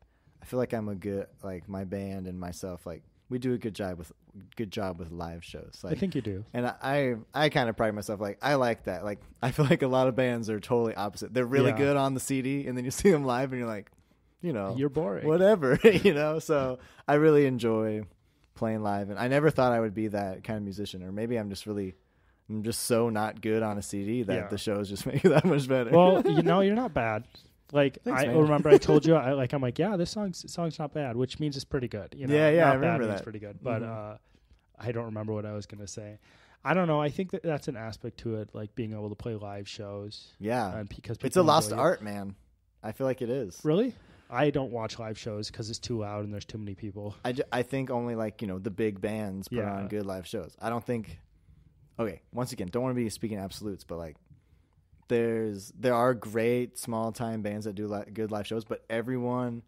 I feel like I'm a good like my band and myself like we do a good job with good job with live shows. Like
I think you do.
and I I, I kind of pride myself like I like that. Like I feel like a lot of bands are totally opposite. They're really
Yeah.
good on the CD and then you see them live and you're like, you know,
You're boring.
whatever, you know. So I really enjoy playing live, and I never thought I would be that kind of musician, or maybe I'm just really, I'm just so not good on a CD that
Yeah.
the shows just make it that much better.
Well, you know, you're not bad. Like
Thanks,
I
man.
remember I told you I like I'm like yeah this song's song's not bad, which means it's pretty good. You know,
Yeah, yeah,
not
I
bad
remember that.
pretty good. But
Mhm.
uh, I don't remember what I was gonna say. I don't know. I think that that's an aspect to it, like being able to play live shows.
Yeah,
and because
it's a lost
it.
art, man. I feel like it is.
Really, I don't watch live shows because it's too loud and there's too many people.
I, ju- I think only like you know the big bands put
Yeah.
on good live shows. I don't think. Okay, once again, don't want to be speaking absolutes, but like, there's there are great small time bands that do li- good live shows, but everyone,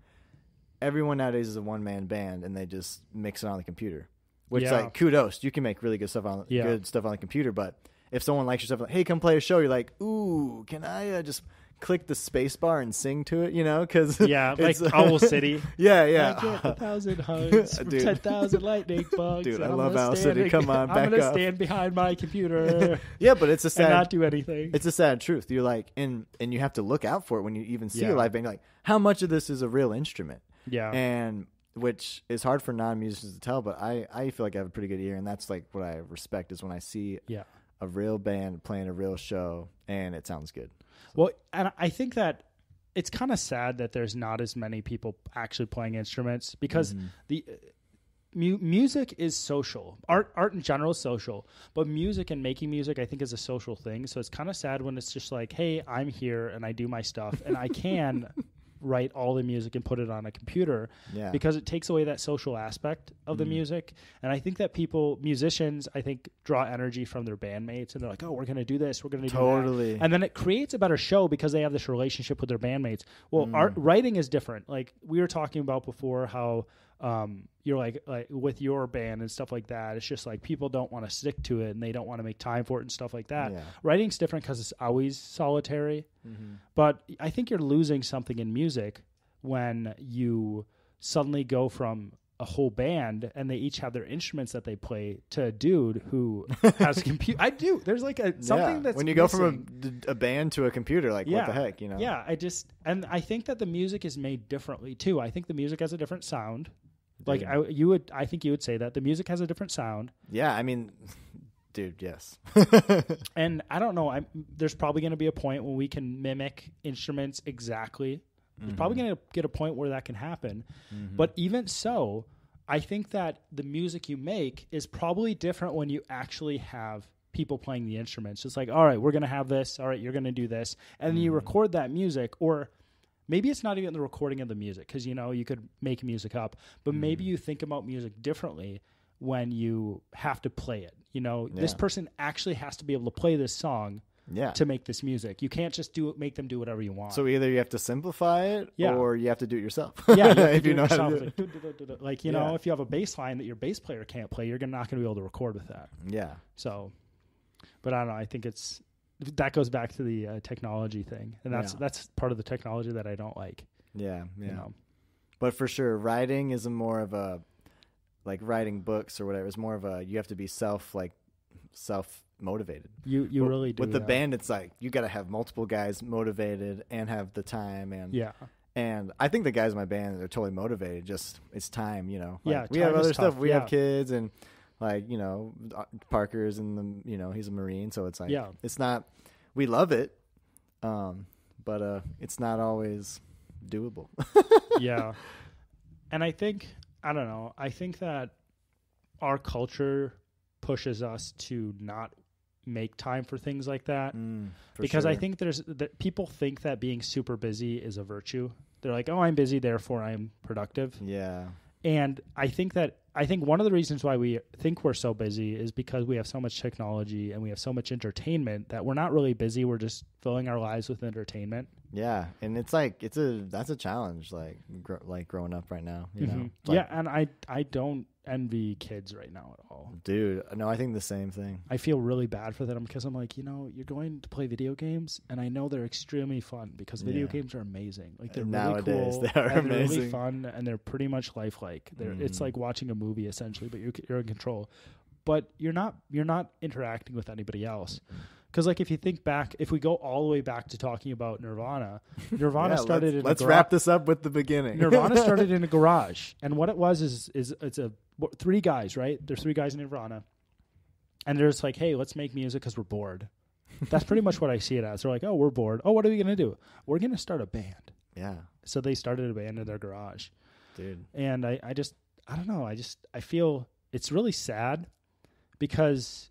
everyone nowadays is a one man band and they just mix it on the computer. Which
Yeah.
like kudos, you can make really good stuff on
Yeah.
good stuff on the computer, but if someone likes your stuff, like, hey, come play a show, you're like, ooh, can I uh, just click the space bar and sing to it? You know, because
Yeah, like Owl uh, City.
yeah, yeah.
I get a thousand hugs from ten thousand lightning bugs.
Dude, I love
gonna
Owl City. Come on,
I'm gonna
up.
stand behind my computer
yeah, but it's a
and
sad
not do anything.
it's a sad truth. You're like, and and you have to look out for it when you even see
Yeah.
a live band. You're like, how much of this is a real instrument?
yeah,
And which is hard for non-musicians to tell, but I I feel like I have a pretty good ear, and that's like what I respect is when I see
yeah.
a real band playing a real show and it sounds good.
Well, and I think that it's kind of sad that there's not as many people actually playing instruments because
Mm-hmm.
the uh, mu- music is social. Art art in general is social, but music and making music I think is a social thing. So it's kind of sad when it's just like, "Hey, I'm here and I do my stuff and I can write all the music and put it on a computer."
Yeah,
because it takes away that social aspect of the mm-hmm. music. And I think that people, musicians, I think draw energy from their bandmates, and they're like, "Oh, we're going to do this, we're going to do that."
Totally.
and then it creates a better show because they have this relationship with their bandmates. Well, art mm. writing is different. Like we were talking about before, how um, you're like like with your band and stuff like that. It's just like people don't want to stick to it and they don't want to make time for it and stuff like that.
Yeah.
Writing's different because it's always solitary. But I think you're losing something in music when you suddenly go from a whole band and they each have their instruments that they play to a dude who has a computer. I do. There's like a something
yeah.
that's
when you go from a, a band to a computer, like what the heck, you know?
Yeah, I just and I think that the music is made differently too. I think the music has a different sound. Like I, you would, I think you would say that the music has a different sound,
yeah. I mean, dude, yes.
and I don't know. I'm there's probably going to be a point when we can mimic instruments exactly. There's probably
Mm-hmm.
going to get a point where that can happen, but even so, I think that the music you make is probably different when you actually have people playing the instruments. It's like, all right, we're going to have this. All right, you're going to do this, and then
Mm-hmm.
you record that music or. Maybe it's not even the recording of the music because you know you could make music up, but
Mm-hmm.
maybe you think about music differently when you have to play it. You know, this person actually has to be able to play this song
yeah.
to make this music. You can't just do it, make them do whatever you want.
So either you have to simplify it,
Yeah.
or you have to do it yourself.
yeah, you
if you know how to
yourself.
do it.
Like. Like, you know,
Yeah.
if you have a bass line that your bass player can't play, you're not going to be able to record with that.
Yeah,
So, but I don't know. I think it's that goes back to the uh, technology thing, and that's
Yeah.
that's part of the technology that I don't like.
yeah, yeah.
You know,
But for sure, writing is a more of a like writing books or whatever. It's more of a you have to be self like self motivated.
you you
But
really do
with the
yeah.
band. It's like you got to have multiple guys motivated and have the time and
Yeah,
And I think the guys in my band are totally motivated. Just it's time, you know. Like,
Yeah,
we have other stuff. We have kids and like you know uh, Parker's and the you know he's a marine, so it's like
Yeah.
it's not. We love it, um, but uh, it's not always doable.
yeah. And I think I don't know. I think that our culture pushes us to not make time for things like that
Mm,
because I think there's that people think that being super busy is a virtue. They're like, "Oh, I'm busy, therefore I'm productive."
yeah,
And I think that I think one of the reasons why we think we're so busy is because we have so much technology and we have so much entertainment that we're not really busy. We're just filling our lives with entertainment.
yeah, and it's like it's a that's a challenge. Like gr- like growing up right now, you know.
Mhm.
It's like,
yeah, and I I don't envy kids right now at all.
dude. No, I think the same thing.
I feel really bad for them because I'm like, you know, you're going to play video games, and I know they're extremely fun because video
Yeah.
games are amazing. Like they're really cool,
they are
and they're really
amazing.
fun, and they're pretty much lifelike. They're it's
Mhm.
like watching a movie essentially, but you're you're in control. But you're not you're not interacting with anybody else. Because like if you think back, if we go all the way back to talking about Nirvana, Nirvana
Yeah,
started
let's,
in
let's
a
wrap this up with the beginning.
Nirvana started in a garage, and what it was is is it's a three guys, right? There's three guys in Nirvana, and they're just like, hey, let's make music because we're bored. That's pretty much what I see it as. They're like, oh, we're bored. Oh, what are we gonna do? We're gonna start a band.
Yeah,
So they started a band in their garage,
dude.
and I, I just, I don't know. I just, I feel it's really sad because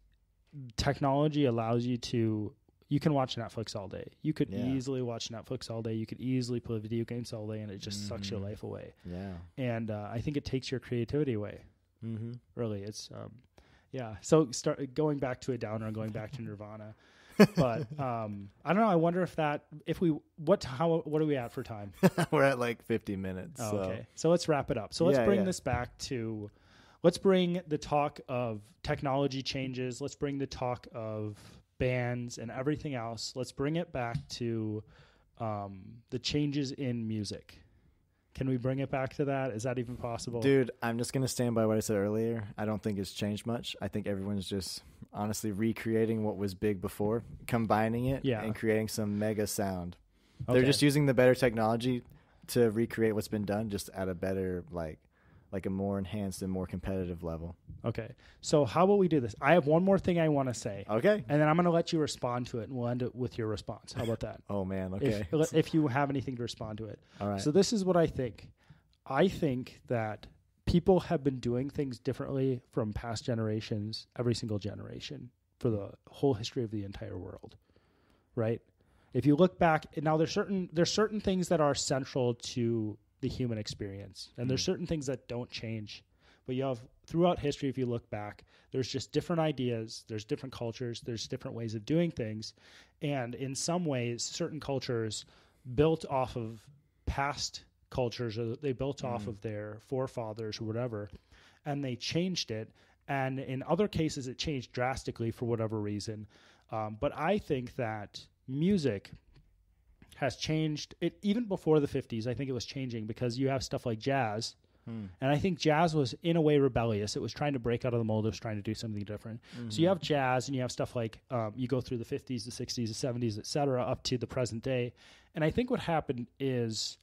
technology allows you to. You can watch Netflix all day. You could
Yeah.
easily watch Netflix all day. You could easily play video games all day, and it just sucks your
Mhm.
life away.
Yeah.
And uh, I think it takes your creativity away.
Mm-hmm.
really it's um yeah so start going back to a downer and going back to nirvana but um i don't know i wonder if that if we what how what are we at for time
We're at like 50 minutes.
oh,
so.
okay so let's wrap it up so let's
Yeah,
bring
yeah.
this back to let's bring the talk of technology changes let's bring the talk of bands and everything else let's bring it back to um the changes in music can we bring it back to that is that even possible
Dude, I'm just gonna stand by what I said earlier. I don't think it's changed much. I think everyone's just honestly recreating what was big before, combining it,
Yeah.
and creating some mega sound. They're just using the better technology to recreate what's been done, just at a better, like, like a more enhanced and more competitive level.
Okay. So how will we do this? I have one more thing I want to say,
Okay.
and then I'm going to let you respond to it, and we'll end it with your response. How about that?
Oh man. Okay.
If, if you have anything to respond to it.
All right.
So this is what I think. I think that people have been doing things differently from past generations, every single generation, for the whole history of the entire world. Right? If you look back, now there's certain there's certain things that are central to the human experience, and there's certain things that don't change. But you have throughout history, if you look back, there's just different ideas, there's different cultures, there's different ways of doing things, and in some ways, certain cultures built off of past cultures or they built off of their forefathers or whatever and they changed it. And in other cases it changed drastically for whatever reason. Um, but i think that music has changed it even before the 50s i think it was changing because you have stuff like jazz.
Hmm.
and i think jazz was in a way rebellious. It was trying to break out of the mold. It was trying to do something different. So you have jazz and you have stuff like um, you go through the 50s the 60s the 70s et cetera up to the present day. And i think what happened is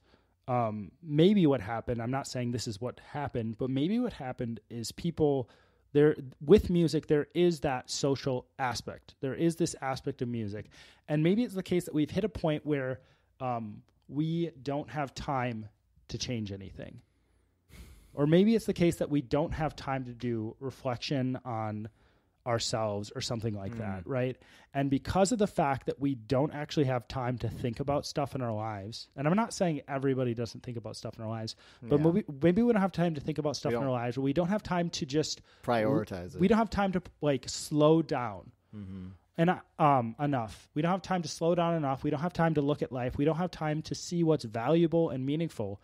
um, maybe what happened i'm not saying this is what happened but maybe what happened is people there with music there is that social aspect. There is this aspect of music. And maybe it's the case that we've hit a point where um, we don't have time to change anything. Or maybe it's the case that we don't have time to do reflection on ourselves or something like that, right? And because of the fact that we don't actually have time to think about stuff in our lives, and I'm not saying everybody doesn't think about stuff in our lives, but
Yeah.
maybe, maybe we don't have time to think about stuff in our lives, or we don't have time to just
Prioritize it.
we don't have time to like slow down
Mm-hmm.
and um enough. We don't have time to slow down enough. We don't have time to look at life. We don't have time to see what's valuable and meaningful.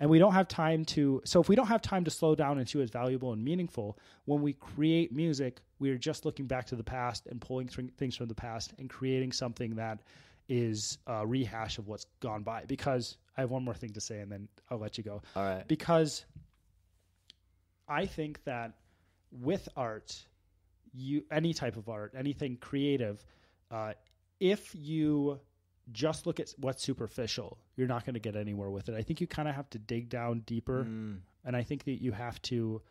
And we don't have time to so if we don't have time to slow down and see what's valuable and meaningful, when we create music, we're just looking back to the past and pulling th- things from the past and creating something that is a rehash of what's gone by. Because I have one more thing to say and then I'll let you go
All right.
because I think that with art, you any type of art, anything creative, uh, if you just look at what's superficial, you're not going to get anywhere with it. I think you kind of have to dig down deeper,
Mm.
and I think that you have to.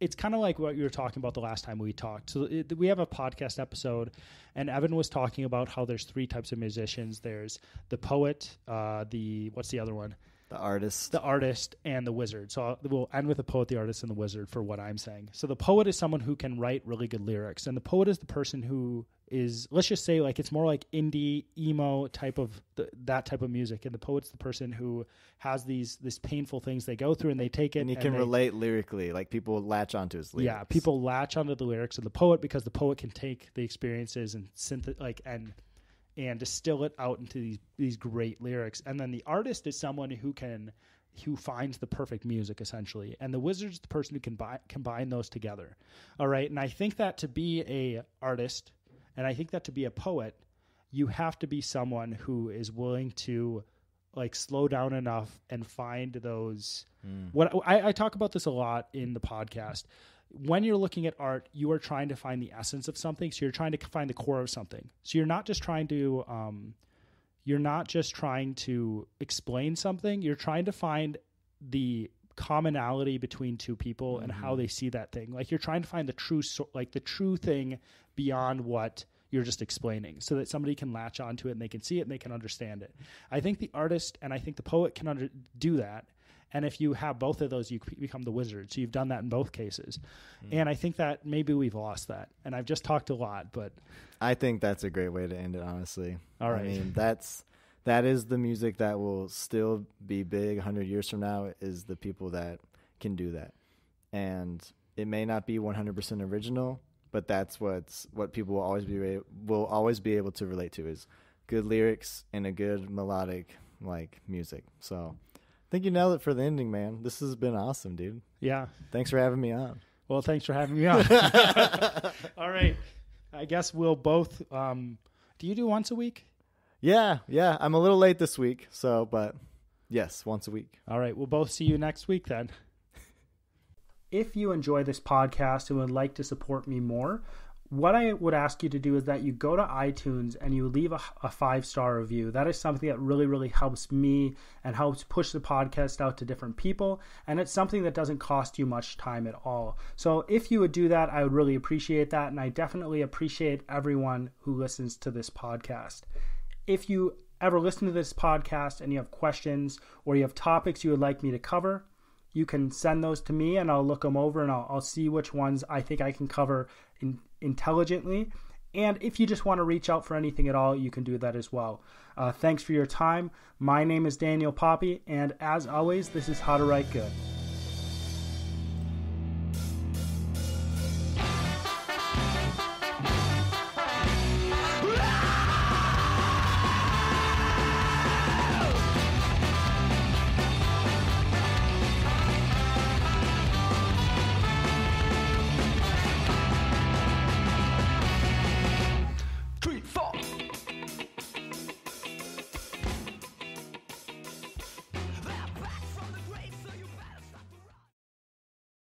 It's kind of like what you were talking about the last time we talked. So it, we have a podcast episode, and Evan was talking about how there's three types of musicians. There's the poet, uh, the what's the other one?
The artist.
the artist and the wizard. So I'll, we'll end with the poet, the artist, and the wizard for what I'm saying. So the poet is someone who can write really good lyrics, and the poet is the person who is let's just say like it's more like indie emo type of th- that type of music, and the poet's the person who has these these painful things they go through, and they take it
and you can
they-
relate lyrically. Like people latch onto his lyrics.
yeah, people latch onto the lyrics of the poet because the poet can take the experiences and synth like and and distill it out into these these great lyrics. And then the artist is someone who can who finds the perfect music essentially. And the wizard's the person who can buy, combine those together. All right, and I think that to be a artist and I think that to be a poet, you have to be someone who is willing to like slow down enough and find those hmm. what I, I talk about this a lot in the podcast when you're looking at art you are trying to find the essence of something. So you're trying to find the core of something. So you're not just trying to um, you're not just trying to explain something. You're trying to find the commonality between two people and how they see that thing. Like you're trying to find the true so, like the true thing beyond what you're just explaining so that somebody can latch onto it and they can see it and they can understand it. I think the artist and I think the poet can under, do that. And if you have both of those, you become the wizard. So you've done that in both cases. Mm. And I think that maybe we've lost that. And I've just talked a lot, but
I think that's a great way to end it, honestly.
All right. I
mean, that's that is the music that will still be big 100 years from now is the people that can do that. And it may not be 100% original, but that's what's what people will always be will always be able to relate to is good lyrics and a good melodic like music. So, I think you nailed it for the ending, man. This has been awesome, dude.
Yeah.
Thanks for having me on.
Well, thanks for having me on. All right. I guess we'll both um, do you do once a week?
Yeah, yeah. I'm a little late this week, so but yes, once a week.
All right. We'll both see you next week then. if you enjoy this podcast and would like to support me more, what I would ask you to do is that you go to iTunes and you leave a, a five star review. That is something that really, really helps me and helps push the podcast out to different people. And it's something that doesn't cost you much time at all. So if you would do that, I would really appreciate that. And I definitely appreciate everyone who listens to this podcast. If you ever listen to this podcast and you have questions or you have topics you would like me to cover, you can send those to me and I'll look them over and I'll, I'll see which ones I think I can cover in, intelligently. And if you just want to reach out for anything at all, you can do that as well. Uh, thanks for your time. My name is Daniel Poppie, and as always, this is How to Write Good.